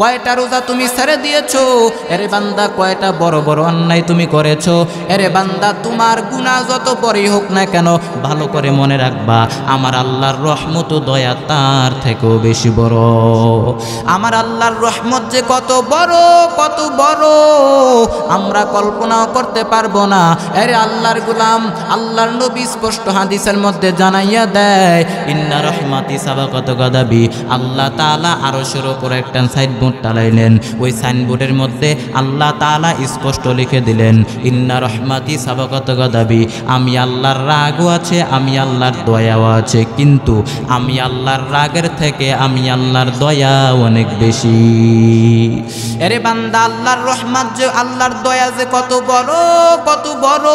কয়টা রোজা তুমি ছেড়ে দিয়েছ? এরে বান্দা, কয়টা বড় বড় অন্যায় তুমি করেছ? এরে বান্দা, তোমার গুণা যত পরেই হোক না কেন, ভালো করে মনে রাখবা, আমার আল্লাহর রহমত দয়া তার থেকেও বেশি বড়। আমার আল্লাহর রহমত যে কত বড় কত বড়, আমরা কল্পনাও করতে পারব না। এরে আল্লাহর গুলাম, আল্লাহর নবী স্পষ্ট হাদিসের মধ্যে জানাইয়া দেয়, ইন্না রহমাতি সাবাকত গদাবি। আল্লাহ তাআলা আরশের ওপর একটা সাইনবোর্ড টালাইলেন। ওই সাইনবোর্ডের মধ্যে আল্লাহ তাআলা স্পষ্ট লিখে দিলেন, ইন্না রহমাতি সাবাকত গদাবি আমি আল্লাহর রাগও আছে, আমি আল্লাহর দয়াও আছে, কিন্তু আমি আল্লাহর রাগের থেকে আমি আল্লাহর দয়া অনেক বেশি। এরে বান্দা, আল্লাহর রহমত যে, আল্লাহর দয়া যে কত বড় কত বড়।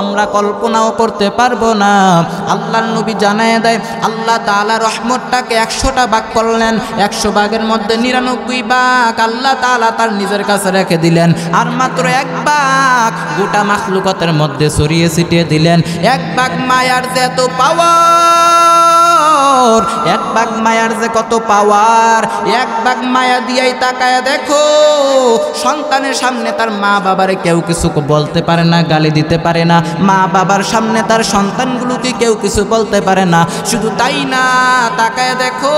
আমরা কল্পনাও করতে পারব না। আল্লাহর নবী জানায় দেয়, আল্লাহ তাআলা রহমতটাকে একশোটা ভাগ করলেন, একশো ভাগের মধ্যে নিরানব্বই বাঘ আল্লাহ তালা তার নিজের কাছে রেখে দিলেন। আর মাত্র এক বাঘ গোটা মাখলুকতের মধ্যে ছড়িয়ে ছিটিয়ে দিলেন। এক বাঘ মায়ার যে এত পাওয়ার এক ভাগ মায়ার যে কত পাওয়ার এক ভাগ মায়া দিয়াই তাকায় দেখো, সন্তানের সামনে তার মা বাবারে কেউ কিছু বলতে পারে না, গালি দিতে পারে না। মা বাবার সামনে তার সন্তানগুলোকে কেউ কিছু বলতে পারে না। শুধু তাই না, তাকায় দেখো,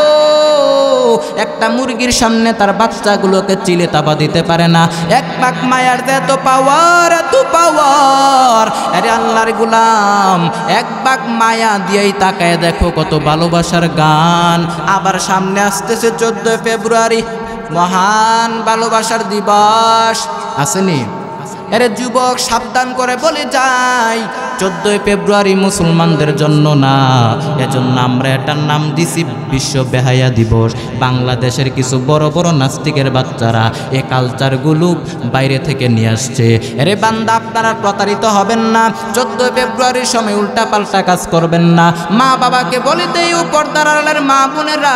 একটা মুরগির সামনে তার বাচ্চাগুলোকে চিলে তাপা দিতে পারে না। এক পাক মায়ার যে এত পাওয়ার এত পাওয়ার আরে আল্লাহর গুলাম, এক পাক মায়া দিয়েই তাকায় দেখো, কত ভালোবাসার গান। আবার সামনে আসতেছে চোদ্দই ফেব্রুয়ারি মহান ভালোবাসার দিবস। আসেনি? এরে যুবক সাবধান করে বলে যাই, চোদ্দই ফেব্রুয়ারি মুসলমানদের জন্য না, এজন্য আমরা এটার নাম দিছি বিশ্ব বেহায়া দিবস। বাংলাদেশের কিছু বড় বড় নাস্তিকের বাচ্চারা এ কালচারগুলো বাইরে থেকে নিয়ে আসছে। এরে বান্দা, আপনারা প্রতারিত হবেন না, চোদ্দই ফেব্রুয়ারির সময় উল্টা পাল্টা কাজ করবেন না। মা বাবাকে বলে দেই উপর দাঁড়ালের মা বোনেরা,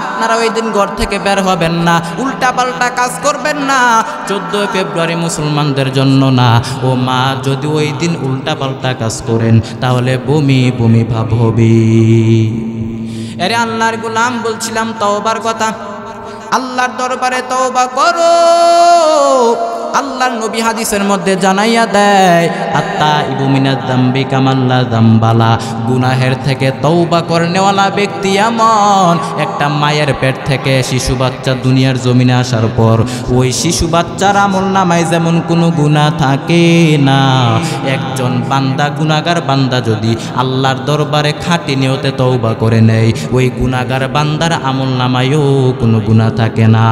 আপনারা ওই দিন ঘর থেকে বের হবেন না উল্টা পাল্টা কাজ করবেন না। চোদ্দই ফেব্রুয়ারি মুসলমানদের জন্য না। ও মা, যদি ওই দিন উল্টা পাল্টা কাজ করেন, তাহলে বমি বমি ভাব হবে এরে আল্লাহর গুলাম, বলছিলাম তওবার কথা। আল্লাহর দরবারে তওবা করো। আল্লাহর নবী হাদিসের মধ্যে জানাইয়া দেয় আত্মা ইবুমিনা দাম্বি কামাল্লা দাম্বালা। গুনাহের থেকে তৌবা করনেওয়ালা ব্যক্তি এমন, একটা মায়ের পেট থেকে শিশু বাচ্চা দুনিয়ার জমিনে আসার পর, ওই শিশু বাচ্চার আমল নামায় যেমন কোনো গুণা থাকে না। একজন বান্দা গুনাগার বান্দা যদি আল্লাহর দরবারে খাটি নিয়তে তৌবা করে নেয়, ওই গুনাগার বান্দার আমল নামায়ও কোনো গুণা থাকে না।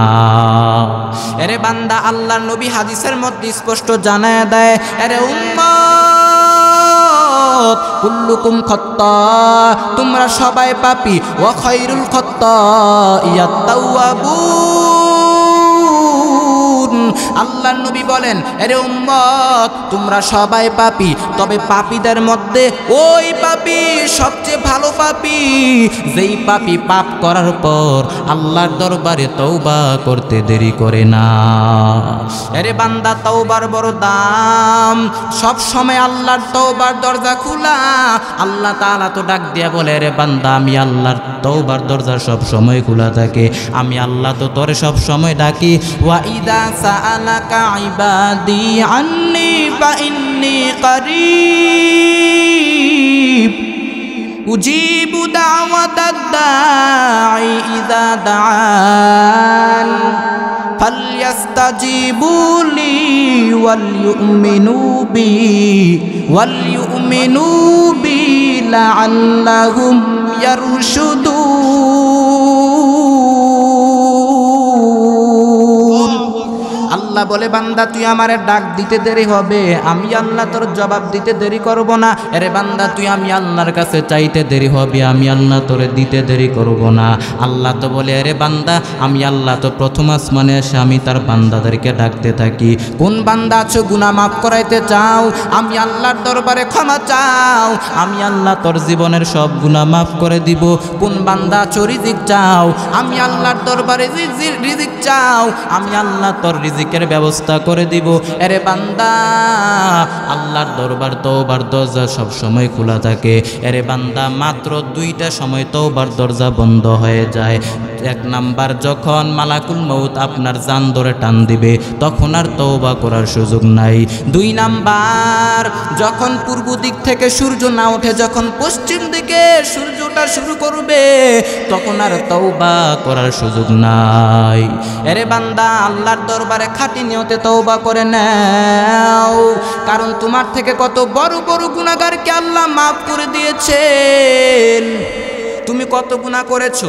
এরে বান্দা, আল্লাহর নবী হাদিসের মধ্যে স্পষ্ট জানায় দেয় আরে তোমরা সবাই পাপি ও খৈরুল খত্তা ইয়াত্তাওয়াবুন আল্লাহ নবী বলেন এরে উম্মত, তোমরা সবাই পাপি, তবে পাপীদের মধ্যে ওই পাপি সবচেয়ে ভালো পাপি। যেই পাপি পাপ করার পর আল্লাহর দরবারে তৌবা করতে দেরি করে না। এরে বান্দা তৌবার বড় দাম। সব সময় আল্লাহর তৌবার দরজা খোলা। আল্লাহ তাআলা তো ডাক দিয়া বলে রে বান্দা, আমি আল্লাহর তৌবার দরজা সব সময় খোলা থাকে। আমি আল্লাহ তো তোরে সব সময় ডাকি। ওয়া ইদা سألك عبادي عني فإني قريب. أجيب دعوة الداعي إذا دعان. فليستجيبوا لي وليؤمنوا بي وليؤمنوا بي لعلهم يرشدون. আল্লাহ বলে, বান্দা, তুই আমারে ডাক দিতে দেরি হবে। আমি আল্লাহ তোর জবাব দিতে দেরি করব না। এরে বান্দা, তুই আমি আল্লাহর কাছে চাইতে দেরি হবে। আমি আল্লাহ তোরে দিতে দেরি করব না। আল্লাহ তো বলে, আরে বান্দা, আমি আল্লাহ তো প্রথম আসমানে এসে আমি তার বান্দাদেরকে ডাকতে থাকি। কোন বান্দা আছো, গুনাহ মাফ করাইতে চাও? আমি আল্লাহর দরবারে ক্ষমা চাও। আমি আল্লাহ তোর জীবনের সব গুনাহ মাফ করে দিব। কোন বান্দা আছো, রিজিক চাও? আমি আল্লাহর দরবারে রিজিক চাও। আমি আল্লাহ তোর রিজিকের ব্যবস্থা করে দিব। এরে বান্দা, আল্লাহর দরবার তওবার দরজা সব সময় খোলা থাকে। এরে বান্দা, মাত্র দুইটা সময় তওবার দরজা বন্ধ হয়ে যায়। এক নাম্বার, যখন মালাকুল মৌত আপনার জান ধরে টান দিবে, তখন আর তওবা করার সুযোগ নাই। দুই নাম্বার, যখন পূর্ব দিক থেকে সূর্য না ওঠে, যখন পশ্চিম দিকে সূর্য ওঠা শুরু করবে, তখন আর তওবা করার সুযোগ নাই। এরে বান্দা, আল্লাহর দরবারে খাটি নিয়তে তওবা করে নাও। কারণ তোমার থেকে কত বড় বড় গুণাগারকে আল্লাহ মাফ করে দিয়েছেন। তুমি কত গুণা করেছ?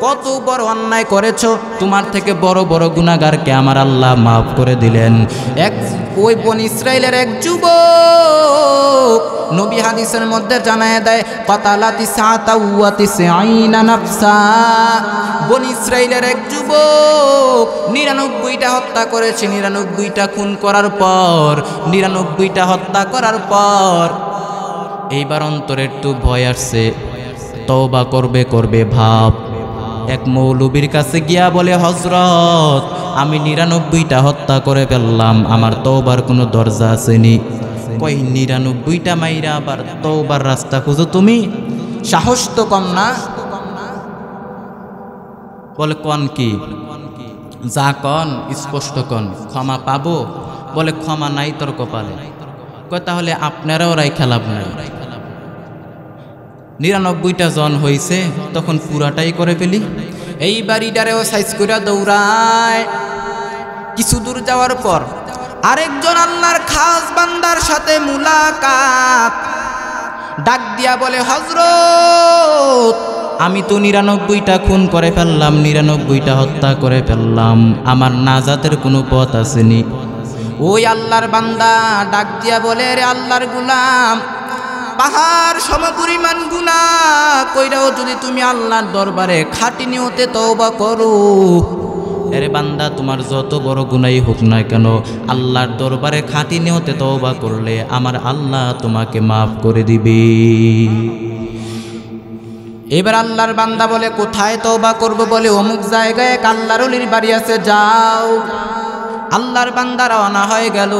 কত বড় অন্যায় করেছ? তোমার থেকে বড় বড় গুণাগারকে আমার আল্লাহ মাফ করে দিলেন। এক, ওই বন ইসরায়েলের এক যুবক নবী হাদিসের মধ্যে জানায় দেয়, কতালাতি সাতা উয়াতি আইনা নাফসা। বন ইসরায়েলের এক যুবক নিরানব্বইটা হত্যা করেছে, নিরানব্বইটা খুন করার পর, নিরানব্বইটা হত্যা করার পর এইবার অন্তরে একটু ভয় আসছে। তওবা করবে করবে, ভাব। এক মৌলবীর কাছে গিয়া বলে হজরত আমি নিরানব্বইটা হত্যা করে ফেললাম, আমার তওবার কোনো দরজা আসেনি। কই, নিরানব্বইটা মাইরা আবার তওবার রাস্তা খুঁজো তুমি? সাহস তো কম না? বলে, কন কি? যা কন, স্পষ্ট কন, ক্ষমা পাবো? বলে, ক্ষমা নাই তোর কপালে। তাহলে আপনারাও রাই খেলাব নাই। নিরানব্বইটা জন হয়েছে তখন পুরাটাই করে ফেলি। এই বাড়িটারেও সাইজ করে দৌড়ায়। কিছু দূর যাওয়ার পর আরেকজন আল্লাহর খাস বান্দার সাথে মুলাকাত। ডাক দিয়া বলে হজরত আমি তো নিরানব্বইটা খুন করে ফেললাম, নিরানব্বইটা হত্যা করে ফেললাম। আমার নাজাতের কোনো পথ আসেনি। ওই আল্লাহর বান্দা ডাক দিয়া বলে, রে আল্লাহর গুলাম পাহাড় সমপরিমাণ গুণা কইরাও যদি তুমি আল্লাহর দরবারে খাটি নিয়তে তওবা করো, এরে বান্দা, তোমার যত বড় গুনাই হোক না কেন, আল্লাহর দরবারে খাটি নিয়তে তওবা করলে আমার আল্লাহ তোমাকে মাফ করে দিবে। এবার আল্লাহর বান্দা বলে, কোথায় তওবা করব বলে? অমুক জায়গায় এক আল্লাহর বাড়ি আছে, যাও। আল্লাহর বান্দা রওনা হয়ে গেল।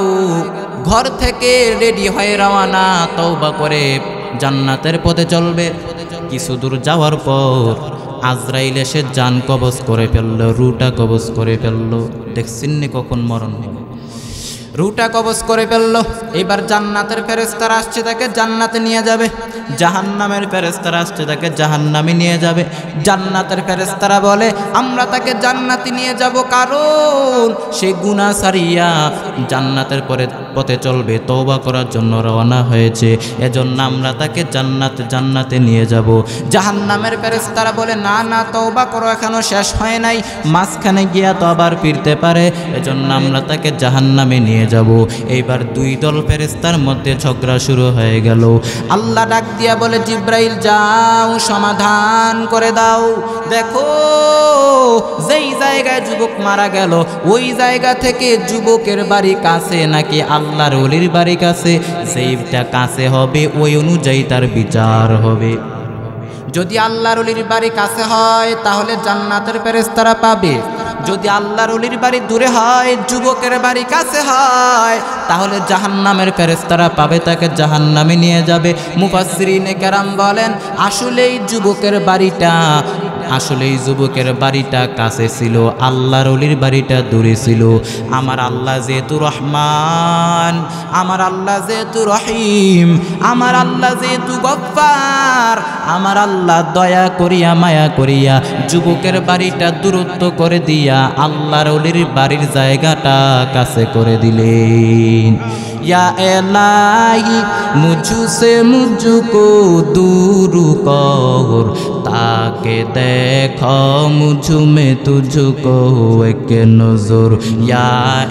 ঘর থেকে রেডি হয়ে রওনা, তওবা করে জান্নাতের পথে চলবে। কিছু দূর যাওয়ার পর আজরাইল এসে যান কবজ করে ফেলল, রুটা কবজ করে ফেলল। দেখছেন নি কখন মরণ হবে রুটা কবজ করে ফেলল। এবার জান্নাতের ফেরেস্তারা আসছে, তাকে জান্নাতে নিয়ে যাবে। জাহান্নামের ফেরেস্তারা আসছে, তাকে জাহান্নামে নিয়ে যাবে। জান্নাতের ফেরেস্তারা বলে, আমরা তাকে জান্নাতে নিয়ে যাব কারণ সে গুণা সারিয়া জান্নাতের পরে পথে চলবে তৌবা করার জন্য রওনা হয়েছে। এজন্য আমরা তাকে জান্নাত, জান্নাতে নিয়ে যাব। জাহান্নামের ফেরেস্তারা বলে, না না তৌবা করো, এখনও শেষ হয় নাই। মাঝখানে গিয়া তো আবার ফিরতে পারে। এজন্য আমরা তাকে জাহান্নামে নিয়ে যাব। এইবার দুই দল ফেরেস্তার মধ্যে ঝগড়া শুরু হয়ে গেল। আল্লাহ ডাক দিয়া বলে, জিব্রাইল, যাও, সমাধান করে দাও। দেখো, যেই জায়গায় যুবক মারা গেল, ওই জায়গা থেকে যুবকের বাড়ি কাছে নাকি আল্লাহর অলির বাড়ি কাছে যেইটা কাছে হবে, ওই অনুযায়ী তার বিচার হবে। যদি আল্লাহর অলির বাড়ি কাছে হয়, তাহলে জান্নাতের ফেরেস্তারা পাবে। যদি আল্লাহর অলির বাড়ি দূরে হয়, যুবকের বাড়ি কাছে হয়, তাহলে জাহান্নামের ফেরেস্তারা পাবে, তাকে জাহান্নামে নিয়ে যাবে। মুফাসরিনে কেরাম বলেন, আসলেই যুবকের বাড়িটা আসলেই যুবকের বাড়িটা কাছে ছিল আল্লাহর অলির বাড়িটা দূরে ছিল আমার আল্লাহ যেহেতু রহমান আমার আল্লাহ যেহেতু রহিম আমার আল্লাহ যেহেতু গফ্ফার আমার আল্লাহ দয়া করিয়া মায়া করিয়া যুবকের বাড়িটা দূরত্ব করে দিয়া আল্লাহর অলির বাড়ির জায়গাটা কাছে করে দিলেন या एलाही मुझसे मुझको दूर कर ताके देखो मुझ में तुझको एक नजर या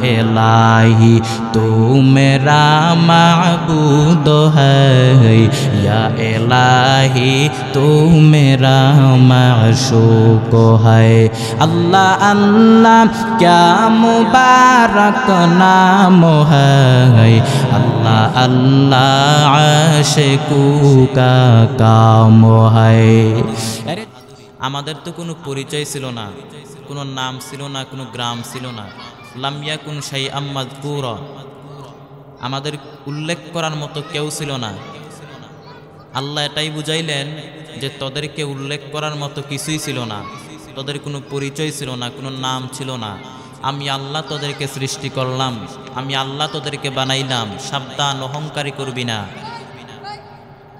एलाही तू मेरा माबूद है এলাহি তু মেরা মাশুক হয়। আল্লাহ আল্লাহ, ক্যা মুবারক নাম হয়। আল্লাহ আল্লাহ আশে কুকা কাম হয়। আমাদের তো কোনো পরিচয় ছিল না, কোনো নাম ছিল না, কোনো গ্রাম ছিল না। লামিয়া কোন সাই আম্মাদ আমাদের উল্লেখ করার মতো কেউ ছিল না। আল্লাহ এটাই বুঝাইলেন যে তোদেরকে উল্লেখ করার মতো কিছুই ছিল না। তোদের কোনো পরিচয় ছিল না, কোনো নাম ছিল না। আমি আল্লাহ তোদেরকে সৃষ্টি করলাম, আমি আল্লাহ তোদেরকে বানাইলাম। সাবধান, অহংকারী করবি না।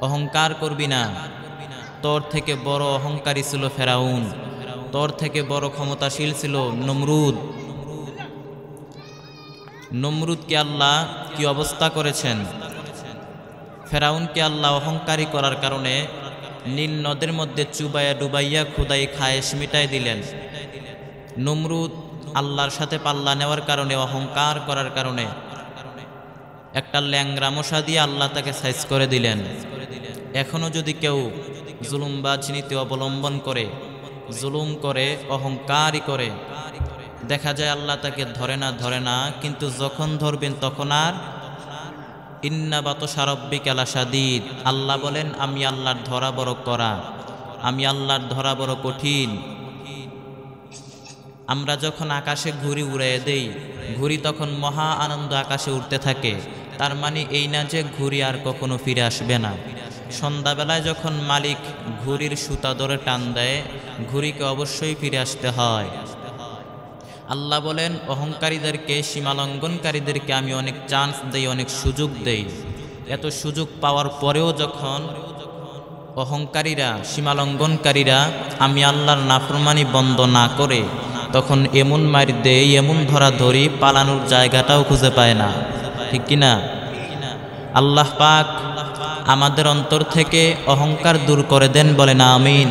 অহংকার করবি না। তোর থেকে বড় অহংকারী ছিল ফেরাউন। তোর থেকে বড় ক্ষমতাশীল ছিল নমরুদ। নমরুদকে আল্লাহ কি অবস্থা করেছেন? ফেরাউনকে আল্লাহ অহংকারী করার কারণে নীল নদের মধ্যে চুবাইয়া ডুবাইয়া খুদাই খায়েশ মিটাই দিলেন। নমরুদ আল্লাহর সাথে পাল্লা নেওয়ার কারণে, অহংকার করার কারণে একটা ল্যাংরা মশা দিয়ে আল্লাহ তাকে সাইজ করে দিলেন। এখনও যদি কেউ জুলুম বা চিনিতে অবলম্বন করে, জুলুম করে, অহংকারই করে, দেখা যায় আল্লাহ তাকে ধরে না ধরে না, কিন্তু যখন ধরবেন তখন আর ইন্নাবাত সারব্বিক আলা সাদিদ আল্লাহ বলেন, আমি আল্লাহর ধরা বড় করা, আমি আল্লাহর ধরা বড় কঠিন। আমরা যখন আকাশে ঘুড়ি উড়িয়ে দেই, ঘুড়ি তখন মহা আনন্দ আকাশে উঠতে থাকে। তার মানে এই না যে ঘুড়ি আর কখনো ফিরে আসবে না। সন্ধ্যাবেলায় যখন মালিক ঘুড়ির সুতা ধরে টান দেয়, ঘুড়িকে অবশ্যই ফিরে আসতে হয়। আল্লাহ বলেন, অহংকারীদেরকে, সীমালঙ্ঘনকারীদেরকে আমি অনেক চান্স দেই, অনেক সুযোগ দেই। এত সুযোগ পাওয়ার পরেও যখন অহংকারীরা, সীমালঙ্ঘনকারীরা আমি আল্লাহর নাফরমানি বন্ধ না করে, তখন এমন মার দেই, এমন ধরা ধরি, পালানোর জায়গাটাও খুঁজে পায় না। ঠিক কিনা আল্লাহ পাক আমাদের অন্তর থেকে অহংকার দূর করে দেন বলেন, আমিন।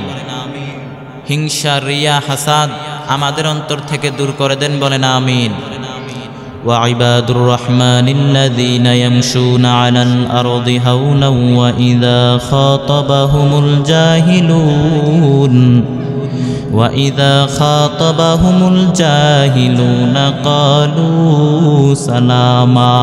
হিংসা, রিয়া, হাসাদ আমাদের অন্তর থেকে দূর করে দেন বলেন আমিন وعباد الرحمن الذين يمشون على الأرض هونا وإذا خاطبهم الجاهلون وإذا خاطبهم الجاهلون قالوا سلاما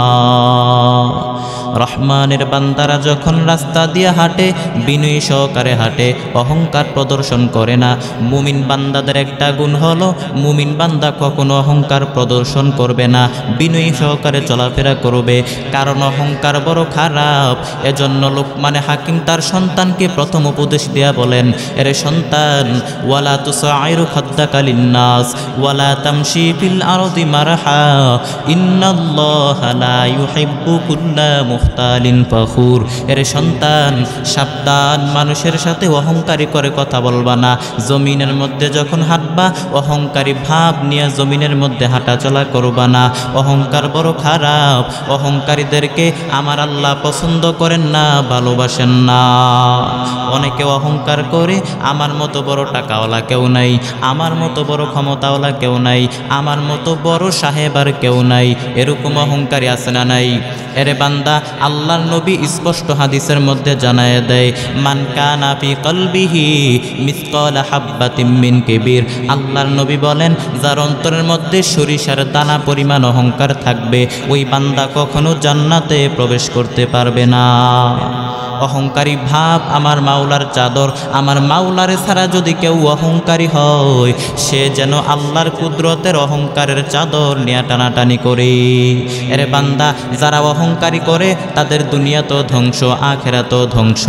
রহমানের বান্দারা যখন রাস্তা দিয়ে হাঁটে, বিনয়ী সহকারে হাঁটে, অহংকার প্রদর্শন করে না। মুমিন বান্দাদের একটা গুণ হলো, মুমিন বান্দা কখনো অহংকার প্রদর্শন করবে না। বিনয়ী সহকারে চলাফেরা করবে। কারণ অহংকার বড় খারাপ। এজন্য লোকমানে হাকিম তার সন্তানকে প্রথম উপদেশ দেয়া বলেন, এরে সন্তান, ওয়ালা তুসাইরু খাদ্দাকালিন নাস ওয়ালা তামশি ফিল আরদি মারহা, ইন্নাল্লাহা লা ইউহিব্বু কুল্লা মুখতালিন ফখুর। এর সন্তান সাবধান, মানুষের সাথে অহংকারী করে কথা বলবা না। জমিনের মধ্যে যখন হাঁটবা, অহংকারী ভাব নিয়ে জমিনের মধ্যে হাঁটাচলা করবা না। অহংকার বড় খারাপ, অহংকারীদেরকে আমার আল্লাহ পছন্দ করেন না, ভালোবাসেন না। অনেকে অহংকার করে, আমার মতো বড় টাকাওয়ালা কেউ নাই, আমার মতো বড় ক্ষমতাওয়ালা কেউ নাই, আমার মতো বড় সাহেব আর কেউ নাই, এরকম অহংকারী আছে না নাই। এরে বান্দা আল্লাহর নবী স্পষ্ট হাদিসের মধ্যে জানায় দেয়, মান কানা ফি কলবিহি মিসকাল হাব্বাতিম মিন কিবির। আল্লাহর নবী বলেন, যার অন্তরের মধ্যে সরিষার দানা পরিমাণ অহংকার থাকবে, ওই বান্দা কখনো জান্নাতে প্রবেশ করতে পারবে না। অহংকারী ভাব আমার মাওলার চাদর, আমার মাওলার ছাড়া যদি কেউ অহংকারী হয়, সে যেন আল্লাহর কুদরতের অহংকারের চাদর নিয়ে টানাটানি করে। এরে বান্দা, যারা অহংকারী করে, তাদের দুনিয়া তো ধ্বংস, আখেরা তো ধ্বংস।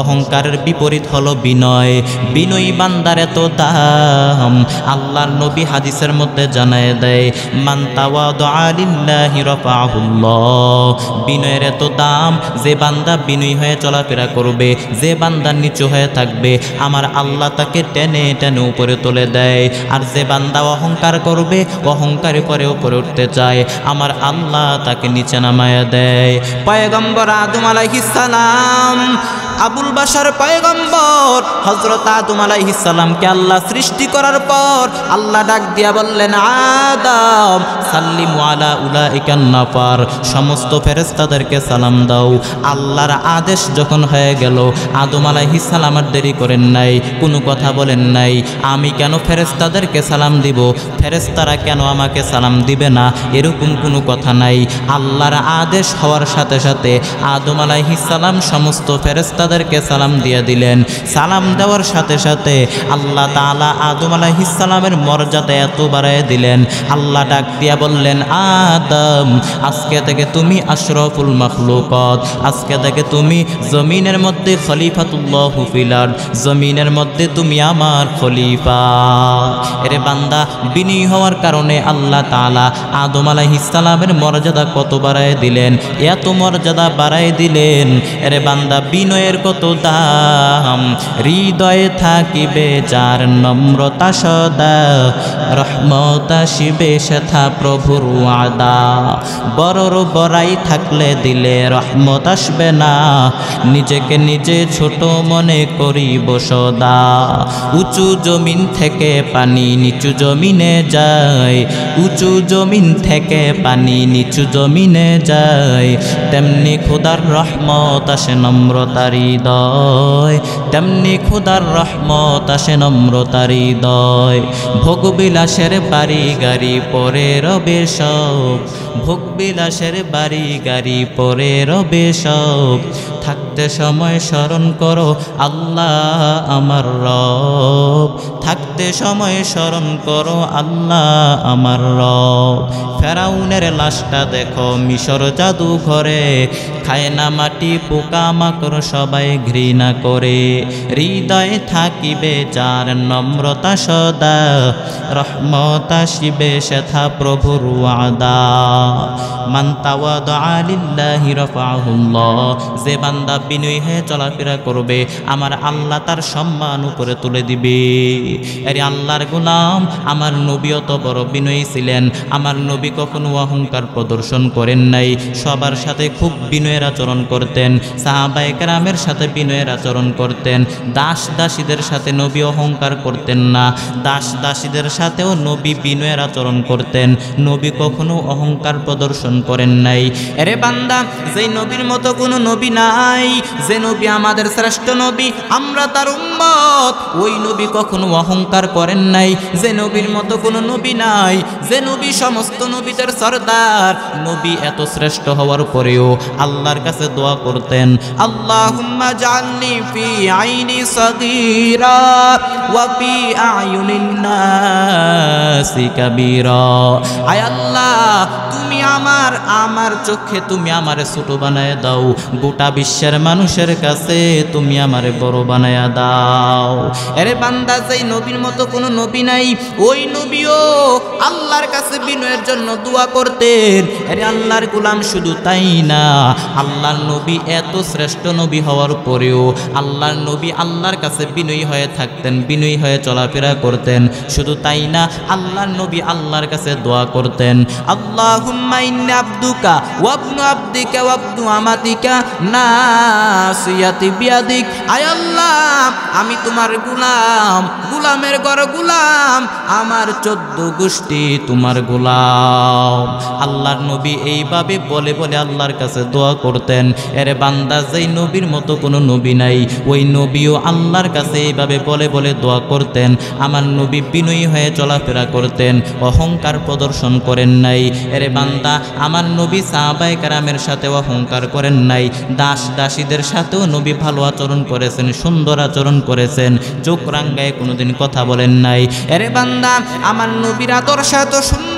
অহংকারের বিপরীত হলো বিনয়। বিনয়ী বান্দার এত দাম, আল্লাহর নবী হাদিসের মধ্যে জানায় দেয় মান্তাওয়া রফাহুল্লাহ বিনয়ের এত দাম, যে বান্দা বিনয়ী হয়ে চলাফেরা করবে, যে বান্দা নিচু হয়ে থাকবে, আমার আল্লাহ তাকে টেনে টেনে উপরে তুলে দেয়। আর যে বান্দা অহংকার করবে, অহংকার করে উপরে উঠতে চায়। আমার আল্লাহ তাকে নিচে নামায় দেয়। পয়গম্বর আদম আলাইহিসালাম আবুল বাসার পয়গম্বর হজরত আদম আলাইহিসালামকে আল্লাহ সৃষ্টি করার পর আল্লাহ ডাক দিয়া বললেন, আদম, সাল্লিম আলা উলা নাফার। সমস্ত ফেরেস্তাদেরকে সালাম দাও। আল্লাহর আদেশ যখন হয়ে গেল, আদম আলাইহিসালাম আর দেরি করেন নাই, কোনো কথা বলেন নাই। আমি কেন ফেরেস্তাদেরকে সালাম দিব? ফেরেস্তারা কেন আমাকে সালাম দিবে না? এরকম কোনো কথা নাই। আল্লাহর আদেশ হওয়ার সাথে সাথে আদম আলাইহিসালাম সমস্ত ফেরেস্তা ফেরেস্তাদেরকে সালাম দিয়ে দিলেন। সালাম দেওয়ার সাথে সাথে আল্লাহ তাআলা আদম আলাইহিসসালামের মর্যাদা এত বাড়ায় দিলেন। আল্লাহ ডাক দিয়া বললেন, আদম, আজকে থেকে তুমি আশরফুল মখলুকত, আজকে থেকে তুমি জমিনের মধ্যে খলিফাতুল্লাহ হুফিলার জমিনের মধ্যে তুমি আমার খলিফা। এরে বান্দা, বিনয়ী হওয়ার কারণে আল্লাহ তাআলা আদম আলাইহিসসালামের মর্যাদা কত বাড়ায় দিলেন? এত মর্যাদা বাড়ায় দিলেন। এরে বান্দা, বিনয়ের কত দাম? হৃদয়ে থাকিবে যার নম্রতা সদা। রহমতা শিবে সেথা প্রভুর আদা বড়র বড়াই থাকলে দিলে রহমত আসবে না। নিজেকে নিজে ছোট মনে করিব সদা। উঁচু জমিন থেকে পানি নিচু জমিনে যায়। উঁচু জমিন থেকে পানি নিচু জমিনে যায়। তেমনি খুদার রহমত আসে নম্রতার হৃদয় তেমনি খুদার রহমত আসে নম্রতার হৃদয়। ভোগবিলাসের বাড়ি গাড়ি পরে রবে সব ভোগবিলাসের বাড়ি গাড়ি পরে রবে সব। থাকতে সময় স্মরণ করো, আল্লাহ আমার রব। থাকতে সময় স্মরণ করো, আল্লাহ আমার রব। ফেরাউনের লাশটা দেখো, মিশর জাদু ঘরে। খায় না মাটি, পোকা মাকড় সবাই ঘৃণা করে। হৃদয়ে থাকিবে যার নম্রতা সদা। রহমতা শিবে সেথা প্রভুর ওয়াদা। মান তাওয়াদা লিল্লাহি রাফাহুল্লাহ যে বান্দা বিনয়ী হয়ে চলাফেরা করবে, আমার আল্লাহ তার সম্মান উপরে তুলে দিবে। আরে আল্লাহর গোলাম, আমার নবী অত বড় বিনয়ী ছিলেন। আমার নবী কখনো অহংকার প্রদর্শন করেন নাই। সবার সাথে খুব বিনয়ের আচরণ করতেন, সাহাবায়ে কেরামের সাথে বিনয়ের আচরণ করতেন। দাস দাসীদের সাথে নবী অহংকার করতেন না। দাস দাসীদের সাথেও নবী বিনয়ের আচরণ করতেন। নবী কখনো অহংকার প্রদর্শন করেন নাই। এরে বান্দা, যেই নবীর মতো কোনো নবী নাই, যে নবী আমাদের শ্রেষ্ঠ নবী, আমরা তার উম্মত, ওই নবী কখনো অহংকার করেন নাই। যে নবীর মতো কোনো নবী নাই, যে নবী সমস্ত নবীদের সর্দার, নবী এত শ্রেষ্ঠ হওয়ার পরেও আল্লাহর কাছে দোয়া করতেন, আল্লাহুম্মা জাআলনি ফি আইনি সগীরা ওয়া ফি আয়ুনিন নাসি কাবীরা। আয় আল্লাহ তুমি আমার আমার চোখে তুমি আমারে ছোট বানায় দাও। গোটা বিশ্বের মানুষের কাছে তুমি আমারে বড় বানায় দাও। আরে বান্দা, যেই নবীর মতো কোনো নবী নাই, ওই নবীও আল্লাহর কাছে বিনয়ের জন্য দোয়া করতেন। আরে আল্লাহর গোলাম শুধু তাই না, আল্লাহর নবী এত শ্রেষ্ঠ নবী হওয়ার পরেও আল্লাহর নবী আল্লাহর কাছে বিনয়ী হয়ে থাকতেন, বিনয়ী হয়ে চলাফেরা করতেন। শুধু তাই না, আল্লাহর নবী আল্লাহর কাছে দোয়া করতেন। আমি তোমার গুলাম, গুলামের ঘর গুলাম, আমার চোদ্দ গোষ্ঠী তোমার গোলাম। আল্লাহর নবী এইভাবে বলে বলে আল্লাহর কাছে দোয়া করতেন। এর বান্দা, যেই নবীর মতো কোনো নবী নাই, ওই নবীও আল্লাহর কাছে এইভাবে বলে বলে দোয়া করতেন। আমার নবী বিনয়ী হয়ে চলাফেরা করতেন, অহংকার প্রদর্শন করেন নাই। এরে বান্দা, আমার নবী সাহাবাই কারামের সাথে অহংকার করেন নাই। দাস দাসীদের সাথেও নবী ভালো আচরণ করেছেন, সুন্দর আচরণ করেছেন, চোখ রাঙ্গায় কোনোদিন কথা বলেন নাই। এরে বান্দা, আমার নবীর আদর্শ এত সুন্দর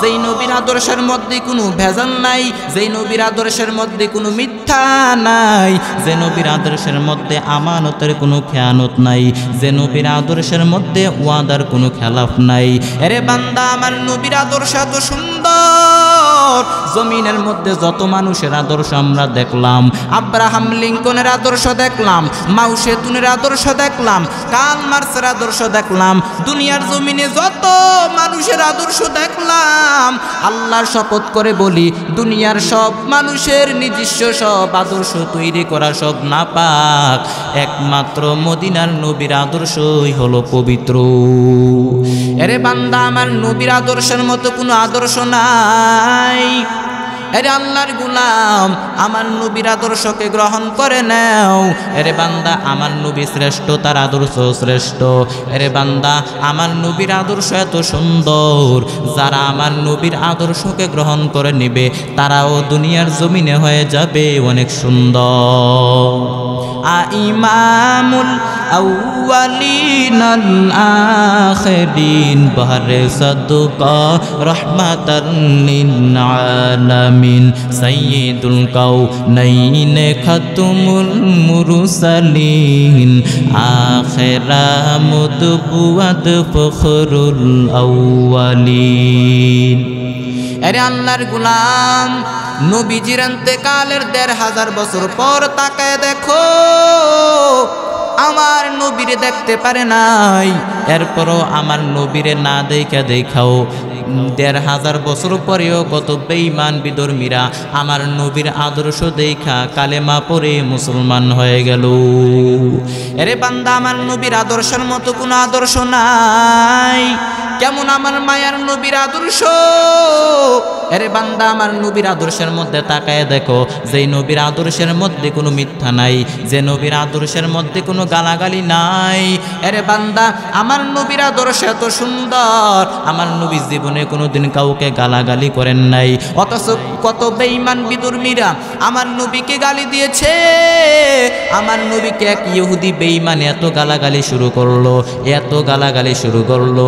যেই নবীর আদর্শের মধ্যে কোনো ভেজাল নাই, যেই নবীর আদর্শের মধ্যে কোনো মিথ্যা নাই, যে নবীর আদর্শের মধ্যে আমানতের কোনো খেয়ানত নাই, যে নবীর আদর্শের মধ্যে ওয়াদার কোনো খেলাফ নাই। এরে বান্দা, আমার নবীর আদর্শ এত সুন্দর। জমিনের মধ্যে যত মানুষের আদর্শ আমরা দেখলাম, আব্রাহাম লিঙ্কনের আদর্শ দেখলাম, মাউ সেতুনের আদর্শ দেখলাম, কাল মার্সের আদর্শ দেখলাম, দুনিয়ার জমিনে যত মানুষের আদর্শ দেখলাম। আল্লাহর শপথ করে বলি, দুনিয়ার সব মানুষের নিজস্ব সব আদর্শ তৈরি করা সব না পাক একমাত্র মদিনার নবীর আদর্শই হলো পবিত্র। এরে বান্দা, আমার নবীর আদর্শের মতো কোনো আদর্শ নাই। এরে আল্লাহর গুলাম, আমার নবীর আদর্শকে গ্রহণ করে নাও। এরে বান্দা, আমার নবী শ্রেষ্ঠ, তার আদর্শ শ্রেষ্ঠ। এরে বান্দা, আমার নবীর আদর্শ এত সুন্দর। যারা আমার নবীর আদর্শকে গ্রহণ করে নেবে, তারাও দুনিয়ার জমিনে হয়ে যাবে অনেক সুন্দর। আইমামুল আউয়ালিন আল আখিরিন বহরে সাদকা রহমাতান লিল আলামিন সাইয়্যিদুল কাউনাইন খাতুমুল মুরসালিন আখিরা মুদবুয়াত ফখরুল আউয়ালিন আরে আল্লাহর গুলাম, নবীজির কালের দেড় হাজার বছর পর তাকায় দেখো আমার নবীরে দেখতে পারে নাই। এরপরও আমার নবীরে না দেখা দেখাও। দেড় হাজার বছর পরেও কত বেঈমান বিধর্মীরা আমার নবীর আদর্শ দেখা কালেমা পরে মুসলমান হয়ে গেল। এরে বান্দা, আমার নবীর আদর্শের মতো কোনো আদর্শ নাই। কেমন আমার মায়ার নবীর আদর্শ? এরে বান্দা, আমার নবীর আদর্শের মধ্যে তাকায় দেখো যে নবীর আদর্শের মধ্যে কোনো মিথ্যা নাই, যে নবীর আদর্শের মধ্যে কোনো গালাগালি নাই। এরে বান্দা, আমার নবীর আদর্শ এত সুন্দর, আমার নবী জীবনে কোনোদিন কাউকে গালাগালি করেন নাই। অথচ কত বেঈমান বিদুর্মীরা আমার নবীকে গালি দিয়েছে। আমার নবীকে এক ইহুদি বেঈমান এত গালাগালি শুরু করল, এত গালাগালি শুরু করল।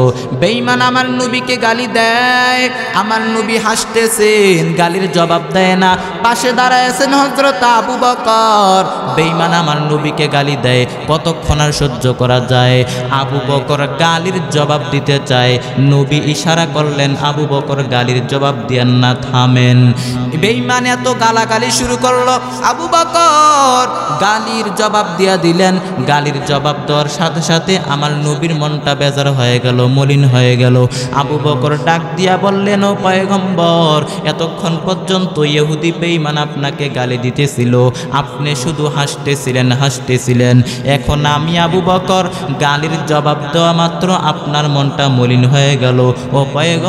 বেঈমান আমার নবীকে গালি দেয়, আমার নবী হাসতেছেন, গালির জবাব দেয় না। পাশে দাঁড়ায়ছেন হজরত আবু বকর। বেঈমান আমার নবীকে গালি দেয়, কতক্ষণ আর সহ্য করা যায়? আবু বকর গালির জবাব দিতে চায়, নবী ইশারা করলেন আবু বকর গালির জবাব দিয়েন না, থামেন। বেঈমান এত গালাগালি শুরু করল। আবু বকর গালির জবাব দিয়া দিলেন। গালির জবাব দেওয়ার সাথে সাথে আমার নবীর মনটা বেজার হয়ে গেল, মলিন হয়ে গেল। আবু বকর ডাক দিয়া বললেন, ও পয়গম্বর, এতক্ষণ পর্যন্ত ইহুদি বেঈমান আপনাকে গালি দিতেছিল। আপনি শুধু হাসতেছিলেন হাসতেছিলেন। এখন আমি আবু বকর গালির জবাব দেওয়া মাত্র আপনার মনটা মলিন হয়ে গেল। ও পয়গম্বর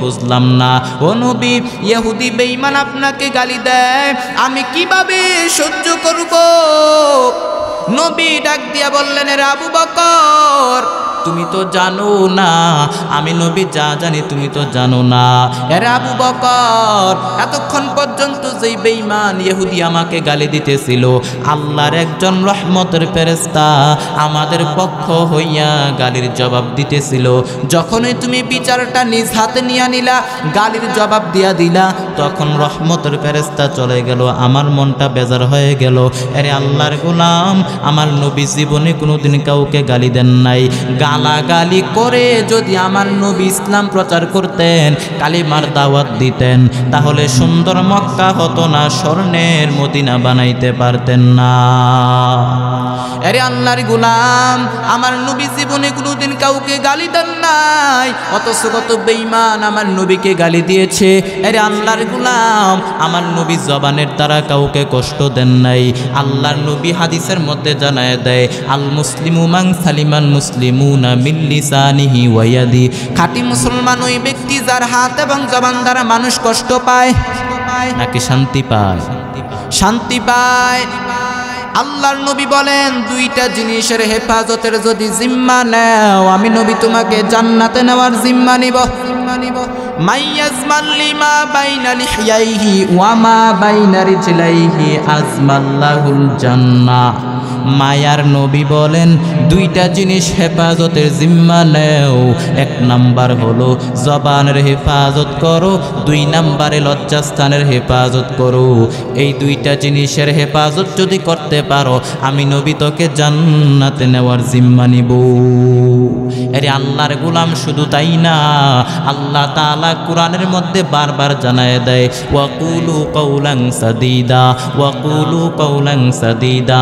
বুঝলাম না। ও নবী, ইহুদি বেঈমান আপনাকে গালি দেয়, আমি কীভাবে সহ্য করব? নবী ডাক দিয়া বললেন আবু বকর। তুমি তো জানো না। আমি নবী, যা জানি তুমি তো জানো না। এরে আবু বকর, এতক্ষণ পর্যন্ত যেই বেঈমান ইহুদি আমাকে গালি দিতেছিল, আল্লাহর একজন রহমতের ফেরেস্তা আমাদের পক্ষ হইয়া গালির জবাব দিতেছিল। যখনই তুমি বিচারটা নিজ হাতে নিয়ে নিলা, গালির জবাব দিয়া দিলা, তখন রহমতের ফেরেস্তা চলে গেল, আমার মনটা বেজার হয়ে গেল। আরে আল্লাহর গোলাম, আমার নবী জীবনে কোনোদিন কাউকে গালি দেন নাই। গালাগালি করে যদি আমার নবী ইসলাম প্রচার করতেন, কালিমার দাওয়াত দিতেন, তাহলে সুন্দর মক্কা হতো না, স্বর্ণের মদিনা বানাইতে পারতেন না। আরে আল্লাহর গুলাম, আমার নবী জীবনে কোনোদিন কাউকে গালি দেন নাই, অথচ কত বেঈমান আমার নবীকে গালি দিয়েছে। আরে আল্লাহর গুলাম, আমার নবী জবানের দ্বারা কাউকে কষ্ট দেন নাই। আল্লাহর নবী হাদিসের মধ্যে জানায় দেয় আল মুসলিমু মাং সালিমান মুসলিমুনা। খাঁটি মুসলমান ওই ব্যক্তি যার হাত এবং জবান দ্বারা মানুষ কষ্ট পায়, নাকি শান্তি পায়? শান্তি পায়। আল্লাহর নবী বলেন, দুইটা জিনিসের হেফাজতের যদি জিম্মা নেও, আমি নবী তোমাকে জান্নাতে নেওয়ার জিম্মা নিব। জান্নাহ। মায়ার নবী বলেন, দুইটা জিনিস হেফাজতের জিম্মা নেও। এক নাম্বার হলো জবানের হেফাজত করো, দুই নাম্বারে লজ্জাস্থানের হেফাজত করো। এই দুইটা জিনিসের হেফাজত যদি করতে পারো, আমি নবী তোকে জান্নাতে নেওয়ার জিম্মা নিব। আরে আল্লাহর গুলাম শুধু তাই না, আল্লাহ তাআলা কোরআনের মধ্যে বারবার জানায় দেয়, ওয়াকুলু কৌলাং সাদিদা, ওয়াকুলু কৌলাং সাদিদা।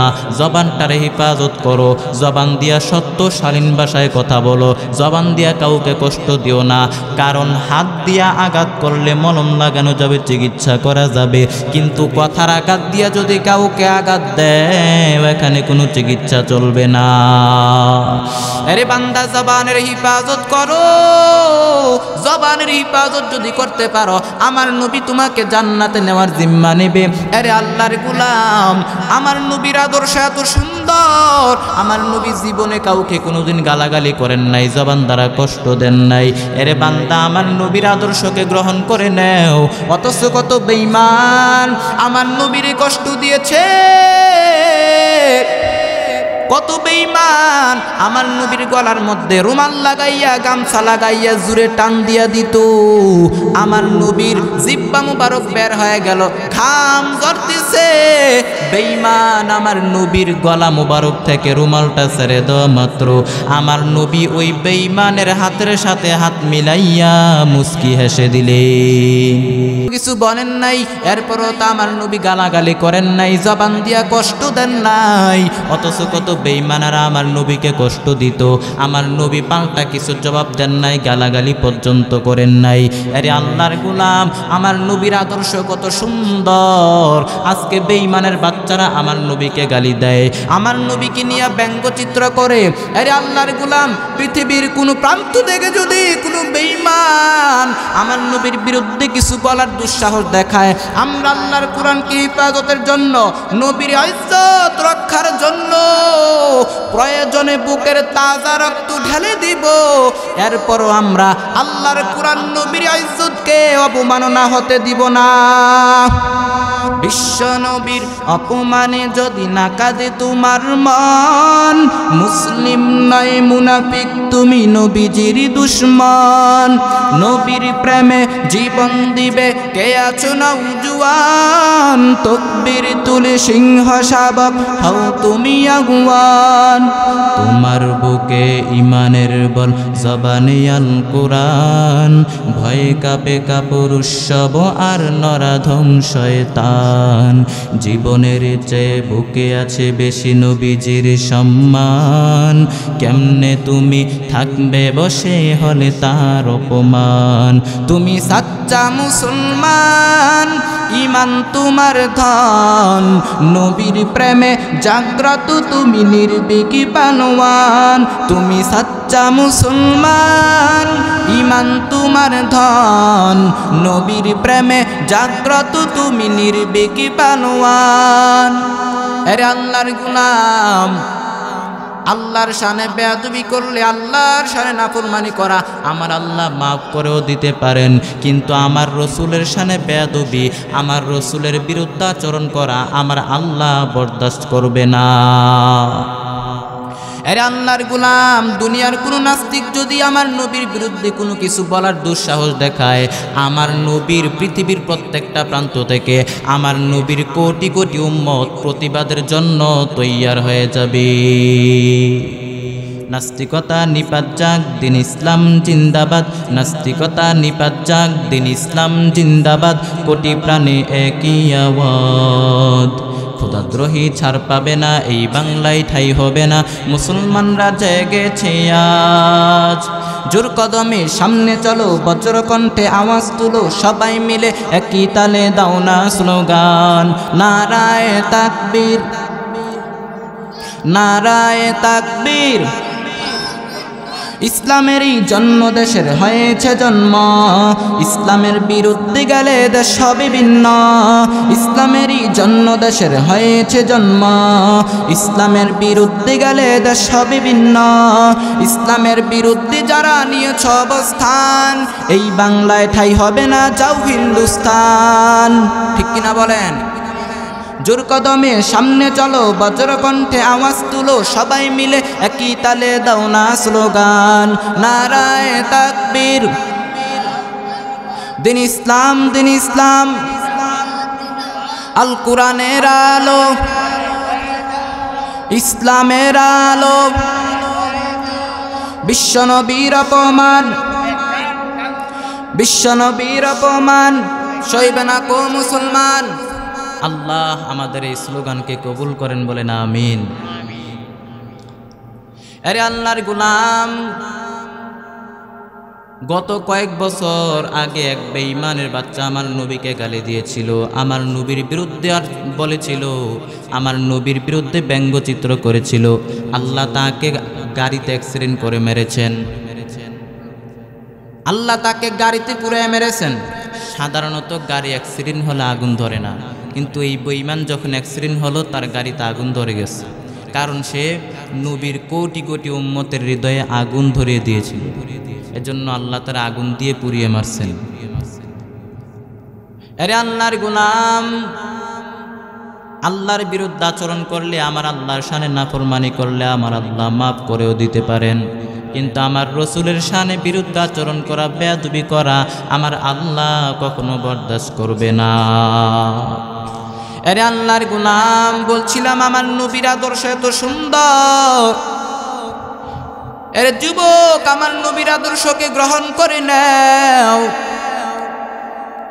জবানটারে হেফাজত করো। জবান দিয়া সত্য, শালীন ভাষায় কথা বলো। জবান দিয়া কাউকে কষ্ট দিও না। কারণ হাত দিয়া আঘাত করলে মলম লাগানো যাবে, চিকিৎসা করা যাবে। কিন্তু কথার আঘাত দিয়া যদি কাউকে আঘাত দেয়, এখানে কোনো চিকিৎসা চলবে না। আরে বান্দা, জবানের হিফাজত করো। জবানের হিফাজত যদি করতে পারো, আমার নবী তোমাকে জান্নাতে নেওয়ার জিম্মা নেবে। আরে আল্লাহর গুলাম, আমার নবীর আদর্শ এত সুন্দর। আমার নবী জীবনে কাউকে কোনোদিন গালাগালি করেন নাই, জবান দ্বারা কষ্ট দেন নাই। এরে বান্দা, আমার নবীর আদর্শকে গ্রহণ করে নেও। অথচ কত বেঈমান আমার নবীরে কষ্ট দিয়েছে। কত বেঈমান আমার নবীর গলার মধ্যে রুমাল লাগাইয়া, গামছা লাগাইয়া, জুড়ে টান দিয়া দিত। আমার নবীর জিব্বা মুবারক বের হয়ে গেল, ঘাম জড়তেছে বেঈমান, আমার নবীর গলা মুবারক থেকে রুমালটা ছেড়ে দেওয়া মাত্র। আমার নবী ওই বেঈমানের হাতের সাথে হাত মিলাইয়া মুস্কি হেসে দিলে। কিছু বলেন নাই, এরপরও তো আমার নবী গালাগালি করেন নাই, জবান দিয়া কষ্ট দেন নাই। অথচ কত বেইমানারা আমার নবীকে কষ্ট দিত। আমার নবী পাল্টা কিছু জবাব দেন নাই, গালাগালি পর্যন্ত করেন নাই। আরে আল্লাহর গুলাম, আমার নবীর আদর্শ কত সুন্দর। আজকে বেইমানের বাচ্চারা আমার নবীকে গালি দেয়। আমার নবীকে নিয়ে ব্যঙ্গচিত্র করে। আরে আল্লাহর গুলাম, পৃথিবীর কোনো প্রান্ত থেকে যদি কোনো বেইমান আমার নবীর বিরুদ্ধে কিছু বলার দুঃসাহস দেখায়, আমরা আল্লাহর কোরআনকে হিফাজতের জন্য, নবীর ইজ্জত রক্ষার জন্য প্রয়োজনে বুকের তাজা রক্ত ঢেলে দিব। এরপরও আমরা আল্লাহর কোরআন নবীর ইজ্জতকে অবমাননা হতে দিব না। বিশ্ব নবীর অপমানে যদি না কাঁদে তোমার মন, মুসলিম নয় মুনাফিক, তুমি নবীজির দুশ্মন। নবীর প্রেমে জীবন দিবে, কে আছো নৌজুয়ান তকবীর তুলে সিংহ শাবক হও তুমি আগুয়ান। তোমার বুকে ইমানের বল, জবানে আল কোরআন। ভয়ে কাপে উৎসব আর নরাধম শয়তান। জীবনের চেয়ে বুকে আছে বেশি নবীজির সম্মান। কেমনে তুমি থাকবে বসে হলে তার অপমান। তুমি সাচ্চা মুসলমান ইমান তোমার ধন। নবীর প্রেমে জাগ্রত তুমি নির্বিকি পানোয়ান তুমি সাচ্চা মুসলমান, ইমান তোমার ধন। নবীর প্রেমে জাগ্রত তুমি নির্বিকি পানোয়ান আরে আল্লাহর গুলাম আল্লাহর সানে বেয়াদুবি করলে আল্লাহর সানে নাফরমানি করা আমার আল্লাহ মাফ করেও দিতে পারেন। কিন্তু আমার রসুলের সানে বেয়াদুবি, আমার রসুলের বিরুদ্ধাচরণ করা আমার আল্লাহ বরদাস্ত করবে না। আরে আল্লাহর গুলাম, দুনিয়ার কোনো নাস্তিক যদি আমার নবীর বিরুদ্ধে কোনো কিছু বলার দুঃসাহস দেখায়, আমার নবীর পৃথিবীর প্রত্যেকটা প্রান্ত থেকে আমার নবীর কোটি কোটি উম্মত প্রতিবাদের জন্য তৈয়ার হয়ে যাবে। নাস্তিকতা নিপাত যাক, দিন ইসলাম জিন্দাবাদ। নাস্তিকতা নিপাত যাক, দিন ইসলাম জিন্দাবাদ। কোটি প্রাণে একই আওয়াজ। খোদাদ্রোহী ছাড় পাবে না, এই বাংলায় ঠাই হবে না। মুসলমানরা জেগেছে আজ। জোর কদমে সামনে চলো, বজ্র কণ্ঠে আওয়াজ তুলো, সবাই মিলে একই তালে দাও না স্লোগান। নারায় তাকবীর নারায় তাকবীর। ইসলামেরই জন্ম দেশের হয়েছে জন্ম। ইসলামের বিরুদ্ধে গেলে দেশ হবে ভিন্ন। ইসলামেরই জন্ম দেশের হয়েছে জন্ম। ইসলামের বিরুদ্ধে গেলে দেশ হবে ভিন্ন। ইসলামের বিরুদ্ধে যারা নিয়েছ অবস্থান, এই বাংলায় ঠাই হবে না যাও হিন্দুস্তান। ঠিক কিনা বলেন? জোর কদমে, সামনে চলো, বজ্রকণ্ঠে আওয়াজ তুলো, সবাই মিলে একই তালে দাও না স্লোগান। নারায় তাকবীর। দিন ইসলাম দিন ইসলাম। আল কোরআনের আলো। ইসলামের আলো। বিশ্বনবীর অপমান। বিশ্বনবীর অপমান। সইবে না কো মুসলমান। আল্লাহ আমাদের এই স্লোগানকে কবুল করেন বলেন আমিন। আরে আল্লাহর গুলাম, গত কয়েক বছর আগে এক বেঈমানের বাচ্চা আমার নবীকে গালি দিয়েছিল। আমার নবীর বিরুদ্ধে আর বলেছিল, আমার নবীর বিরুদ্ধে ব্যঙ্গচিত্র করেছিল। আল্লাহ তাকে গাড়িতে অ্যাক্সিডেন্ট করে মেরেছেন। আল্লাহ তাকে গাড়িতে পুরে মেরেছেন। সাধারণত গাড়ি অ্যাক্সিডেন্ট হলে আগুন ধরে না। কিন্তু এই বইমান যখন অ্যাক্সিডেন্ট হলো, তার গাড়িতে আগুন ধরে গেছে। কারণ সে নবীর কোটি কোটি উম্মতের হৃদয়ে আগুন ধরিয়ে দিয়েছিল। এজন্য আল্লাহ তার আগুন দিয়ে পুড়িয়ে মারছেন। আরে আল্লাহর গুলাম, আল্লাহর বিরুদ্ধে আচরণ করলে আমার আল্লাহর শানে নাফরমানি করলে আমার আল্লাহ মাফ করেও দিতে পারেন। কিন্তু আমার রসুলের শানে বিরুদ্ধে আচরণ করা, বেয়াদবি করা আমার আল্লাহ কখনো বরদাস্ত করবে না। আরে আল্লাহর গুলাম, বলছিলাম আমার নবীর আদর্শ এত সুন্দর। আরে যুবক, আমার নবীর আদর্শকে গ্রহণ করে নাও।